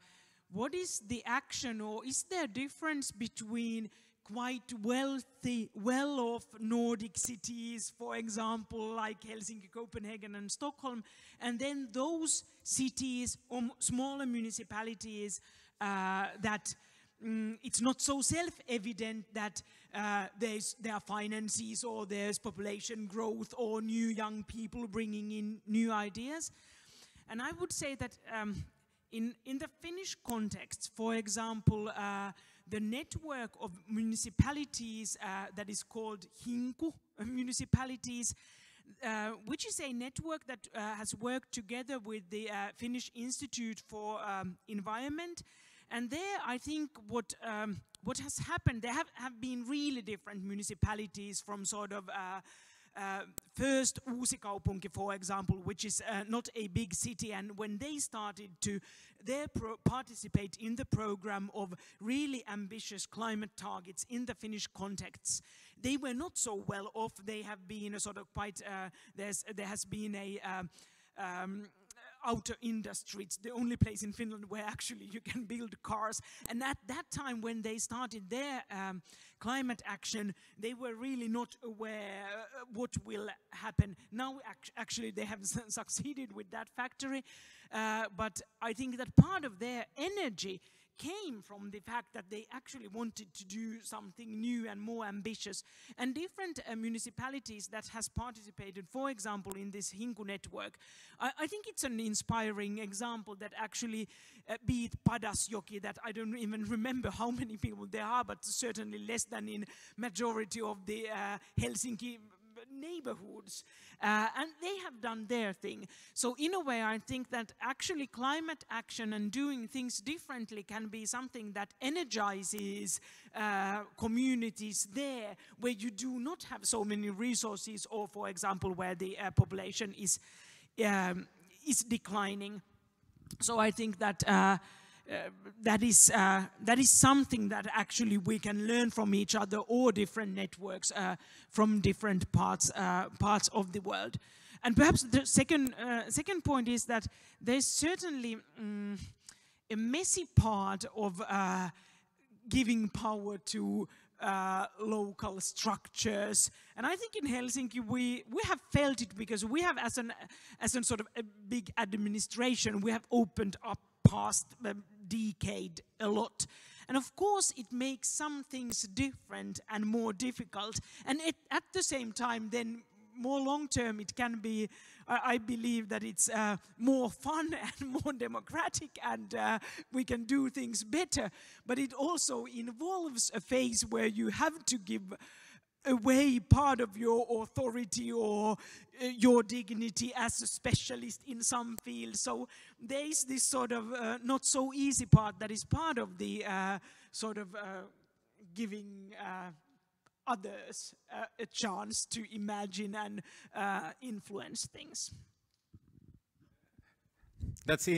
what is the action or is there a difference between quite wealthy, well-off Nordic cities, for example, like Helsinki, Copenhagen, and Stockholm, and then those cities or smaller municipalities that mm, it's not so self-evident that uh, there's, their finances or there's population growth or new young people bringing in new ideas. And I would say that um, in, in the Finnish context, for example, uh, the network of municipalities uh, that is called Hinku municipalities, uh, which is a network that uh, has worked together with the uh, Finnish Institute for um, Environment. And there, I think what um, what has happened, there have, have been really different municipalities from sort of uh, uh, first Uusikaupunki, for example, which is uh, not a big city, and when they started to participate in the program of really ambitious climate targets in the Finnish context, they were not so well off. They have been a sort of quite, uh, there has been a um, outer industry. It's the only place in Finland where actually you can build cars. And at that time, when they started their um, climate action, they were really not aware uh, what will happen. Now, act actually, they have succeeded with that factory. Uh, but I think that part of their energy came from the fact that they actually wanted to do something new and more ambitious. And different uh, municipalities that has participated, for example, in this Hinku network, I, I think it's an inspiring example that actually, uh, be it Padasjoki, that I don't even remember how many people there are, but certainly less than in majority of the uh, Helsinki neighborhoods. Uh, and they have done their thing. So in a way, I think that actually climate action and doing things differently can be something that energizes uh, communities there where you do not have so many resources or, for example, where the uh, population is, um, is declining. So I think that uh, that is uh, that is something that actually we can learn from each other or different networks uh, from different parts uh, parts of the world. And perhaps the second uh, second point is that there's certainly um, a messy part of giving power to uh, local structures. And I think in Helsinki we, we have felt it because we have, as an, as a sort of a big administration, we have opened up past um, decade a lot. And of course, it makes some things different and more difficult. And it, at the same time, then more long term, it can be, uh, I believe that it's uh, more fun and more democratic and uh, we can do things better. But it also involves a phase where you have to give away part of your authority or uh, your dignity as a specialist in some field. So there is this sort of uh, not so easy part that is part of the uh, sort of uh, giving uh, others a chance to imagine and influence things. That's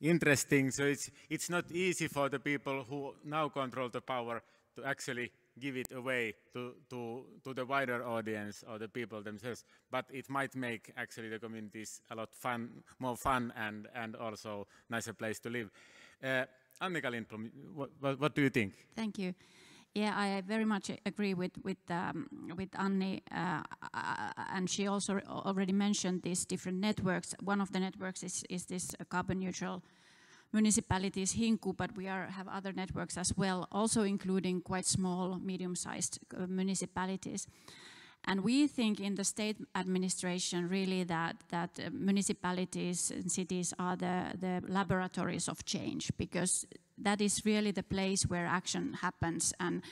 interesting. So it's, it's not easy for the people who now control the power to actually give it away to, to, to the wider audience or the people themselves. But it might make actually the communities a lot fun, more fun and, and also nicer place to live. Uh, Annika Lindblom, what, what, what do you think? Thank you. Yeah, I very much agree with with um, with Anni, uh, and she also already mentioned these different networks. One of the networks is is this carbon neutral municipalities Hinku, but we are, have other networks as well, also including quite small, medium-sized uh, municipalities. And we think in the state administration really that, that uh, municipalities and cities are the, the laboratories of change because that is really the place where action happens and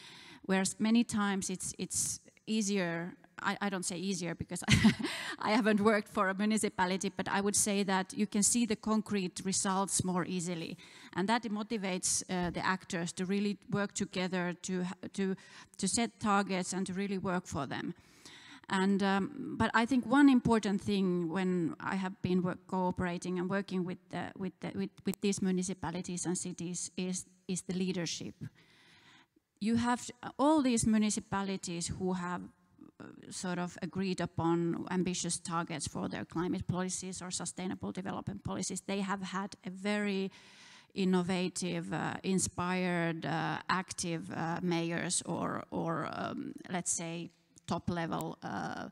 whereas many times it's, it's easier I, I, don't say easier because I haven't worked for a municipality, but I would say that you can see the concrete results more easily. And that motivates uh, the actors to really work together, to, to, to set targets and to really work for them. And, um, but I think one important thing when I have been cooperating and working with, the, with, the, with, with these municipalities and cities is, is the leadership. You have all these municipalities who have sort of agreed upon ambitious targets for their climate policies or sustainable development policies. They have had a very innovative, uh, inspired, uh, active uh, mayors or, or um, let's say, top-level uh,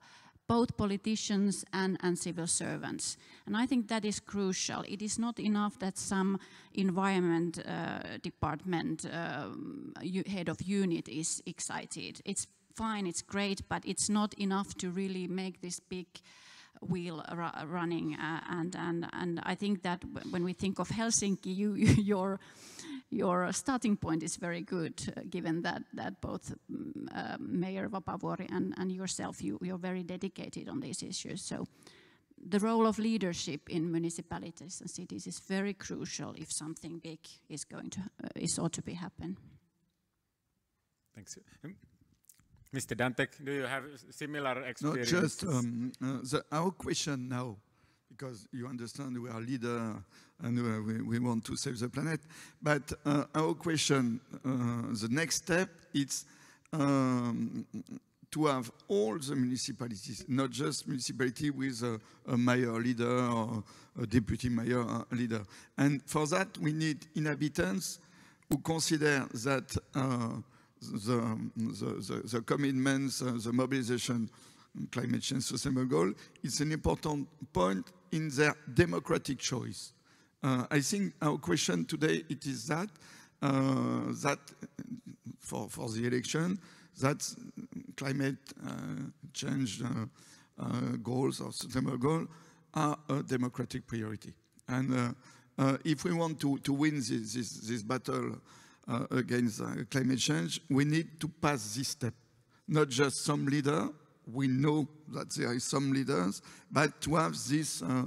both politicians and, and, civil servants. And I think that is crucial. It is not enough that some environment uh, department um, head of unit is excited. It's fine, it's great, but it's not enough to really make this big wheel running. Uh, and, and, and I think that when we think of Helsinki, you, your, your starting point is very good, uh, given that, that both um, uh, Mayor Vapaavuori and, and yourself, you, you're very dedicated on these issues. So the role of leadership in municipalities and cities is very crucial if something big is going to, uh, is ought to be happen. Thanks. Mr. Dantec, do you have similar experience? No, just um, uh, the, our question now, because you understand we are leader and uh, we, we, want to save the planet, but uh, our question, uh, the next step, is um, to have all the municipalities, not just municipality with a, a mayor leader or a deputy mayor uh, leader. And for that, we need inhabitants who consider that uh, the, the, the, commitments, uh, the mobilization, climate change sustainable goal, it's an important point in their democratic choice. Uh, I think our question today it is that uh, that for for the election that climate uh, change uh, uh, goals or sustainable goal are a democratic priority. And if we want to to win this this, this battle uh, against uh, climate change, we need to pass this step. Not just some leader, we know that there are some leaders, but to have this uh,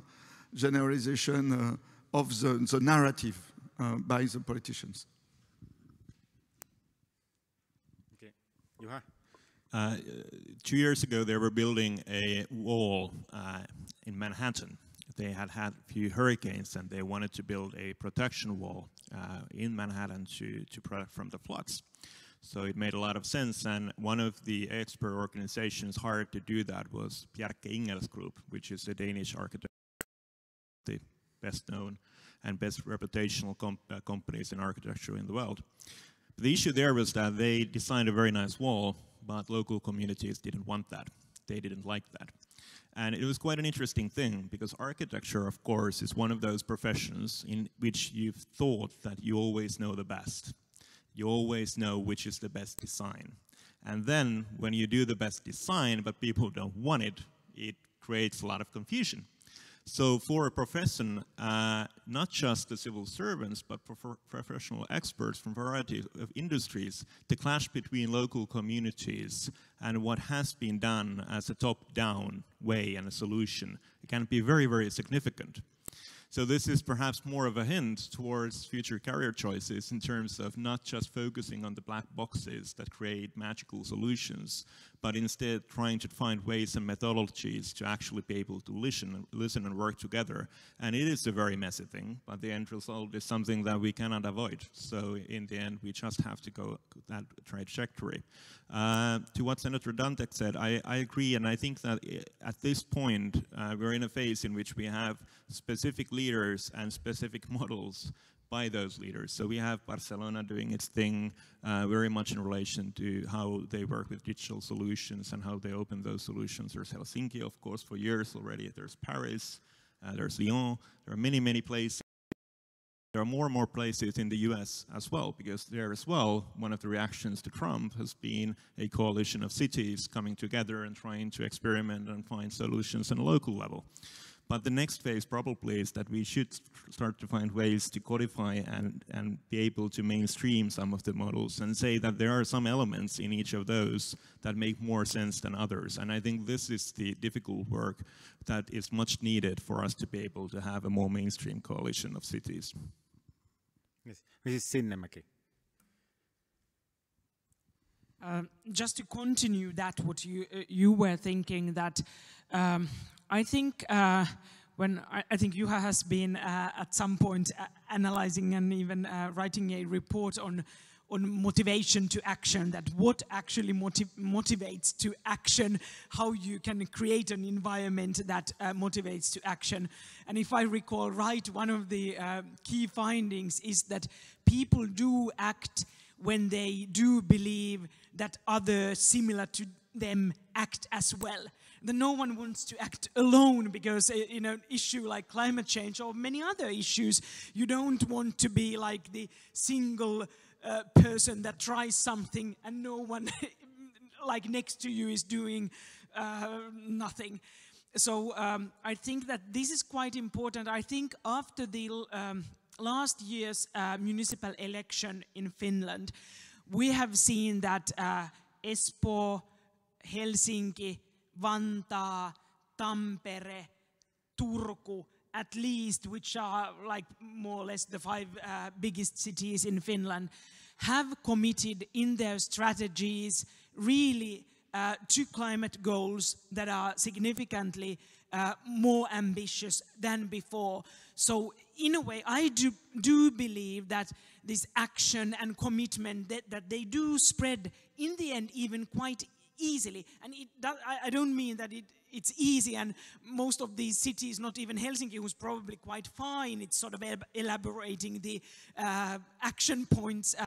generalization of the, the narrative by the politicians. Okay, Juha? Uh, two years ago, they were building a wall uh, in Manhattan they had had a few hurricanes and they wanted to build a protection wall uh, in Manhattan to, to from the floods. So it made a lot of sense, and one of the expert organizations hired to do that was Bjarke Ingels Group, which is a Danish architect, the best known and best reputational comp uh, companies in architecture in the world. But the issue there was that they designed a very nice wall, but local communities didn't want that. They didn't like that. And it was quite an interesting thing because architecture, of course, is one of those professions in which you've thought that you always know the best. You always know which is the best design. And then when you do the best design, but people don't want it, it creates a lot of confusion. So for a profession, uh, not just the civil servants, but for professional experts from a variety of industries, the clash between local communities and what has been done as a top-down way and a solution can be very, very significant. So this is perhaps more of a hint towards future career choices in terms of not just focusing on the black boxes that create magical solutions, but instead trying to find ways and methodologies to actually be able to listen, listen and work together. And it is a very messy thing, but the end result is something that we cannot avoid. So in the end, we just have to go that trajectory. Uh, to what Senator Dantec said, I, I, agree, and I think that at this point, uh, we're in a phase in which we have specific leaders and specific models by those leaders. So we have Barcelona doing its thing uh, very much in relation to how they work with digital solutions and how they open those solutions. There's Helsinki, of course, for years already. There's Paris, uh, there's Lyon. There are many, many places. There are more and more places in the US as well, because there as well, one of the reactions to Trump has been a coalition of cities coming together and trying to experiment and find solutions on a local level. But the next phase probably is that we should start to find ways to codify and, and be able to mainstream some of the models and say that there are some elements in each of those that make more sense than others. And I think this is the difficult work that is much needed for us to be able to have a more mainstream coalition of cities. Yes. Mrs. Sinnemäki. Um, just to continue that, what you uh, you were thinking that um, I think uh, when I, I, think Juha has been uh, at some point uh, analyzing and even uh, writing a report on on motivation to action, that what actually motiv motivates to action, how you can create an environment that uh, motivates to action. And if I recall right, one of the uh, key findings is that people do act when they do believe that others similar to them act as well that no one wants to act alone because eh, in an issue like climate change or many other issues, you don't want to be like the single uh, person that tries something and no one like next to you is doing uh, nothing. So um, I think that this is quite important. I think after the um, last year's uh, municipal election in Finland, we have seen that uh, Espoo, Helsinki, Vantaa, Tampere, Turku, at least, which are like more or less the five uh, biggest cities in Finland, have committed in their strategies really uh, to climate goals that are significantly uh, more ambitious than before. So in a way, I do, do believe that this action and commitment that, that they do spread in the end even quite easily. And does, I, I, don't mean that it, it's easy, and most of these cities, not even Helsinki, who's probably quite fine, it's sort of elaborating the uh, action points. Uh,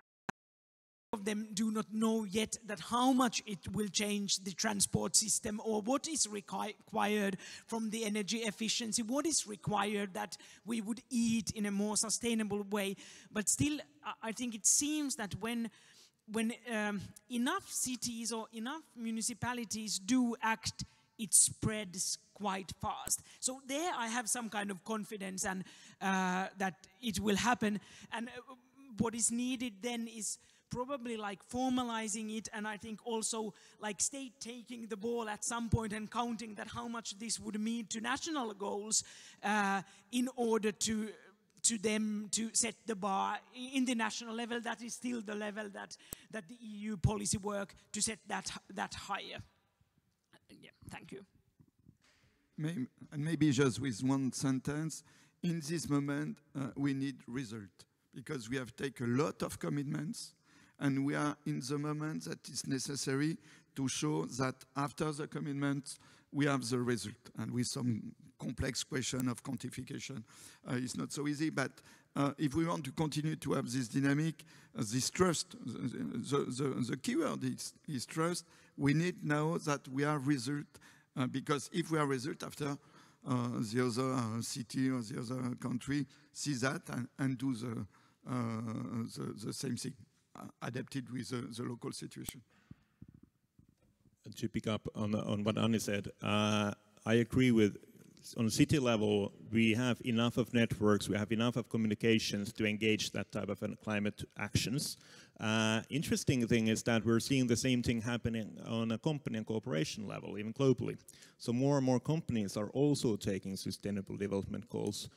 of them do not know yet that how much it will change the transport system or what is required from the energy efficiency, what is required that we would eat in a more sustainable way. But still, I think it seems that when when um, enough cities or enough municipalities do act, it spreads quite fast. So there I have some kind of confidence and uh, that it will happen. And uh, what is needed then is probably like formalizing it and I think also like state taking the ball at some point and counting that how much this would mean to national goals uh, in order to to them to set the bar in the national level. That is still the level that, that the EU policy work to set that, that higher. Yeah, thank you. Maybe, and maybe just with one sentence, in this moment, uh, we need result because we have taken a lot of commitments and we are in the moment that is necessary to show that after the commitments, we have the result and with some complex question of quantification. Uh, it's not so easy, but uh, if we want to continue to have this dynamic, uh, this trust, the, the, the keyword is, is, trust, we need now that we are result, because if we are result after the other city or the other country see that and, and do the, the, the, same thing, adapted with the, local situation to pick up on, on what Anni said, uh, I agree with on city level, we have enough of networks, we have enough of communications to engage that type of climate actions. Uh, interesting thing is that we're seeing the same thing happening on a company and corporation level, even globally. So more and more companies are also taking sustainable development goals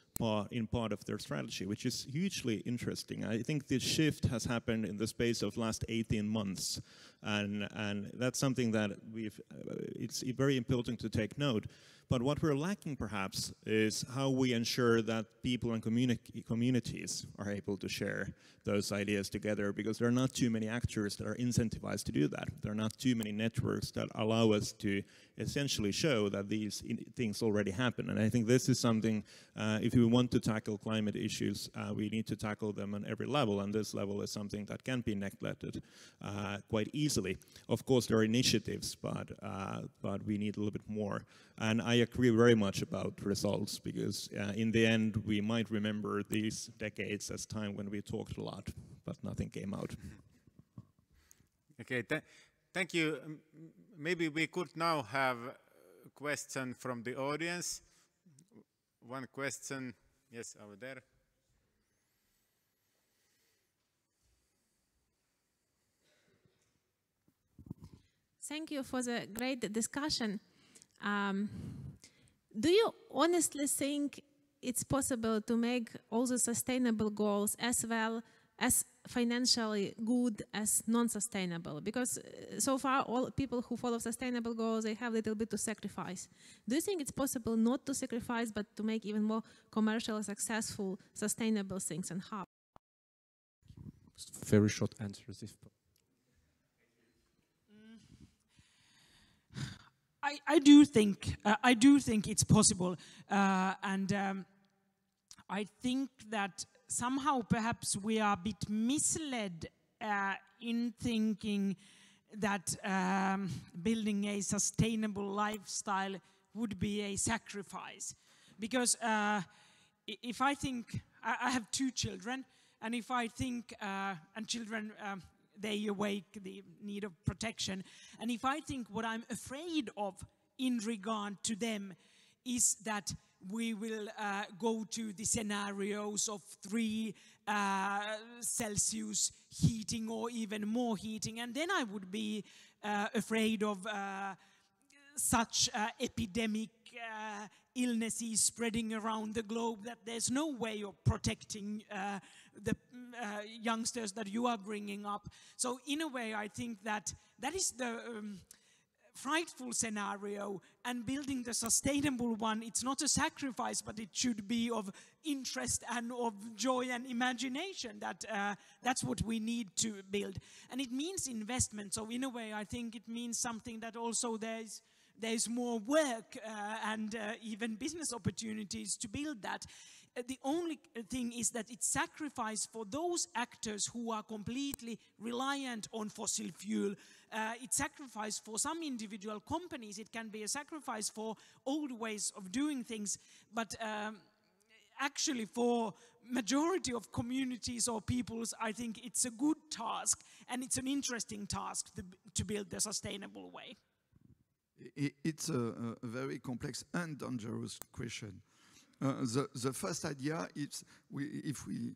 in part of their strategy, which is hugely interesting. I think this shift has happened in the space of last 18 months, and and that's something that we've. Uh, it's very important to take note. But what we're lacking perhaps is how we ensure that people and communi communities are able to share those ideas together because there are not too many actors that are incentivized to do that. There are not too many networks that allow us to essentially show that these things already happen. And I think this is something, uh, if we want to tackle climate issues, uh, we need to tackle them on every level. And this level is something that can be neglected uh, quite easily. Of course, there are initiatives, but, uh, but we need a little bit more. And I agree very much about results because uh, in the end, we might remember these decades as time when we talked a lot, but nothing came out. Okay, th thank you. Maybe we could now have a question from the audience. One question, yes, over there. Thank you for the great discussion. Um, do you honestly think it's possible to make all the sustainable goals as well as financially good as non-sustainable. Because uh, so far all people who follow sustainable goals they have a little bit to sacrifice. Do you think it's possible not to sacrifice but to make even more commercially successful sustainable things and how very short answers if I, I do think uh, I do think it's possible, uh, and um, I think that somehow perhaps we are a bit misled uh, in thinking that um, building a sustainable lifestyle would be a sacrifice. Because uh, if I think, I, have two children, and if I think, uh, and children, um, they awake the need of protection, and if I think what I'm afraid of in regard to them is that we will uh, go to the scenarios of three uh, Celsius heating or even more heating. And then I would be uh, afraid of uh, such uh, epidemic uh, illnesses spreading around the globe that there's no way of protecting the youngsters that you are bringing up. So in a way, I think that that is the um, frightful scenario and building the sustainable one, it's not a sacrifice, but it should be of interest and of joy and imagination. That uh, that's what we need to build, and it means investment. So in a way, I think it means something that also there's there's more work uh, and uh, even business opportunities to build that. Uh, the only thing is that it's sacrifice for those actors who are completely reliant on fossil fuel. Uh, it's sacrifice for some individual companies. It can be a sacrifice for old ways of doing things. But um, actually for majority of communities or peoples, I think it's a good task and it's an interesting task to, to build the sustainable way. It's a, a very complex and dangerous question. Uh, the, the first idea is we, if we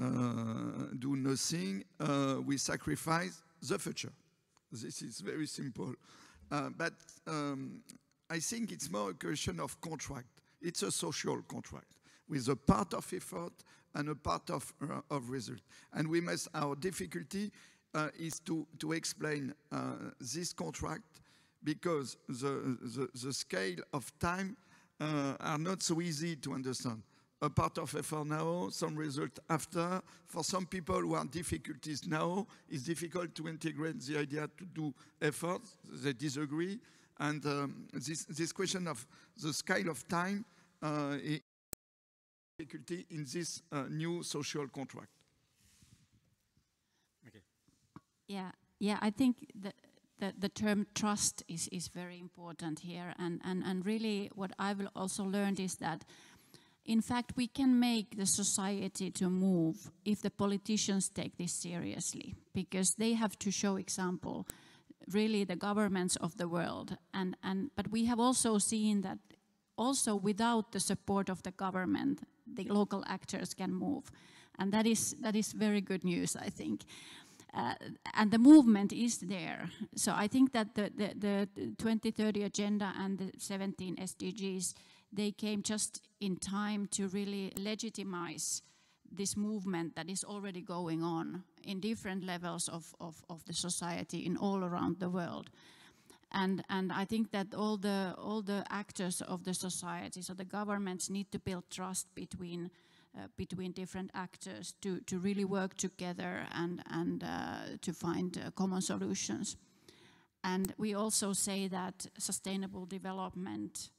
uh, do nothing, uh, we sacrifice the future. This is very simple. Uh, but um, I think it's more a question of contract. It's a social contract with a part of effort and a part of, uh, of result. And we must, our difficulty uh, is to, to explain this contract because the, the, the scale of time uh, are not so easy to understand. A part of effort now, some result after. For some people who have difficulties now, it's difficult to integrate the idea to do effort. They disagree. And um, this, this question of the scale of time uh, difficulty in this uh, new social contract. Okay. Yeah, yeah, I think that the, the term trust is, is very important here. And, and, and really what I've also learned is that in fact, we can make the society to move if the politicians take this seriously, because they have to show example, really the governments of the world. And, and, but we have also seen that also without the support of the government, the local actors can move. And that is, that is very good news, I think. uh, and the movement is there. So I think that the, the, the 2030 agenda and the 17 SDGs, they came just in time to really legitimize this movement that is already going on in different levels of, of, of the society in all around the world. And, and I think that all the, all the actors of the society, so the governments need to build trust between uh, between different actors to, to really work together and, and uh, to find uh, common solutions. And we also say that sustainable development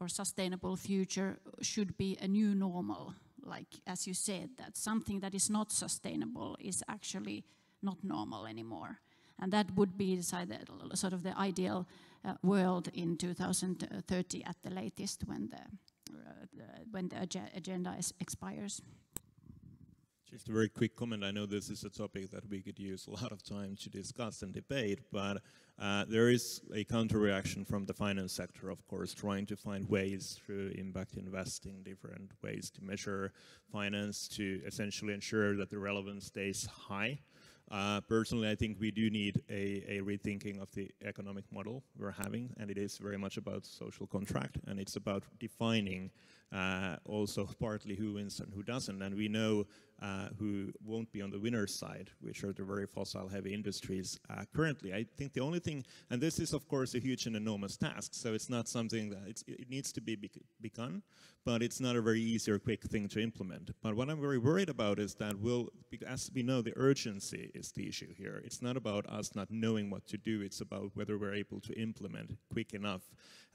or sustainable future should be a new normal. Like, as you said, that something that is not sustainable is actually not normal anymore. And that would be sort of the ideal uh, world in 2030 at the latest when the when the agenda expires. Just a very quick comment. I know this is a topic that we could use a lot of time to discuss and debate, but uh, there is a counter-reaction from the finance sector, of course, trying to find ways through impact investing, different ways to measure finance to essentially ensure that the relevance stays high. Uh, personally, I think we do need a, a, rethinking of the economic model we're having, and it is very much about social contract, and it's about defining uh, also partly who wins and who doesn't. And we know uh, who won't be on the winner's side, which are the very fossil heavy industries uh, currently. I think the only thing, and this is of course a huge and enormous task, so it's not something that it needs to be begun, but it's not a very easy or quick thing to implement. But what I'm very worried about is that we'll, as we know, the urgency is the issue here. It's not about us not knowing what to do, it's about whether we're able to implement quick enough.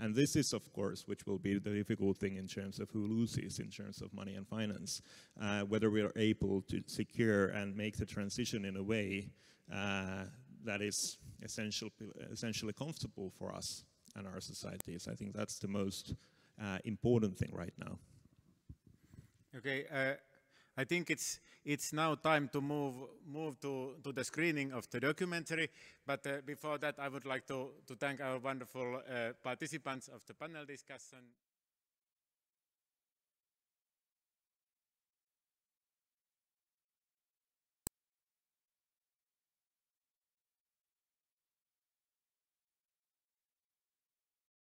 And this is, of course, which will be the difficult thing in terms of who loses in terms of money and finance, uh, whether we are able to secure and make the transition in a way uh, that is essential, essentially comfortable for us and our societies. I think that's the most uh, important thing right now. Okay, uh, I think it's it's now time to move move to to the screening of the documentary. But uh, before that, I would like to to thank our wonderful uh, participants of the panel discussion.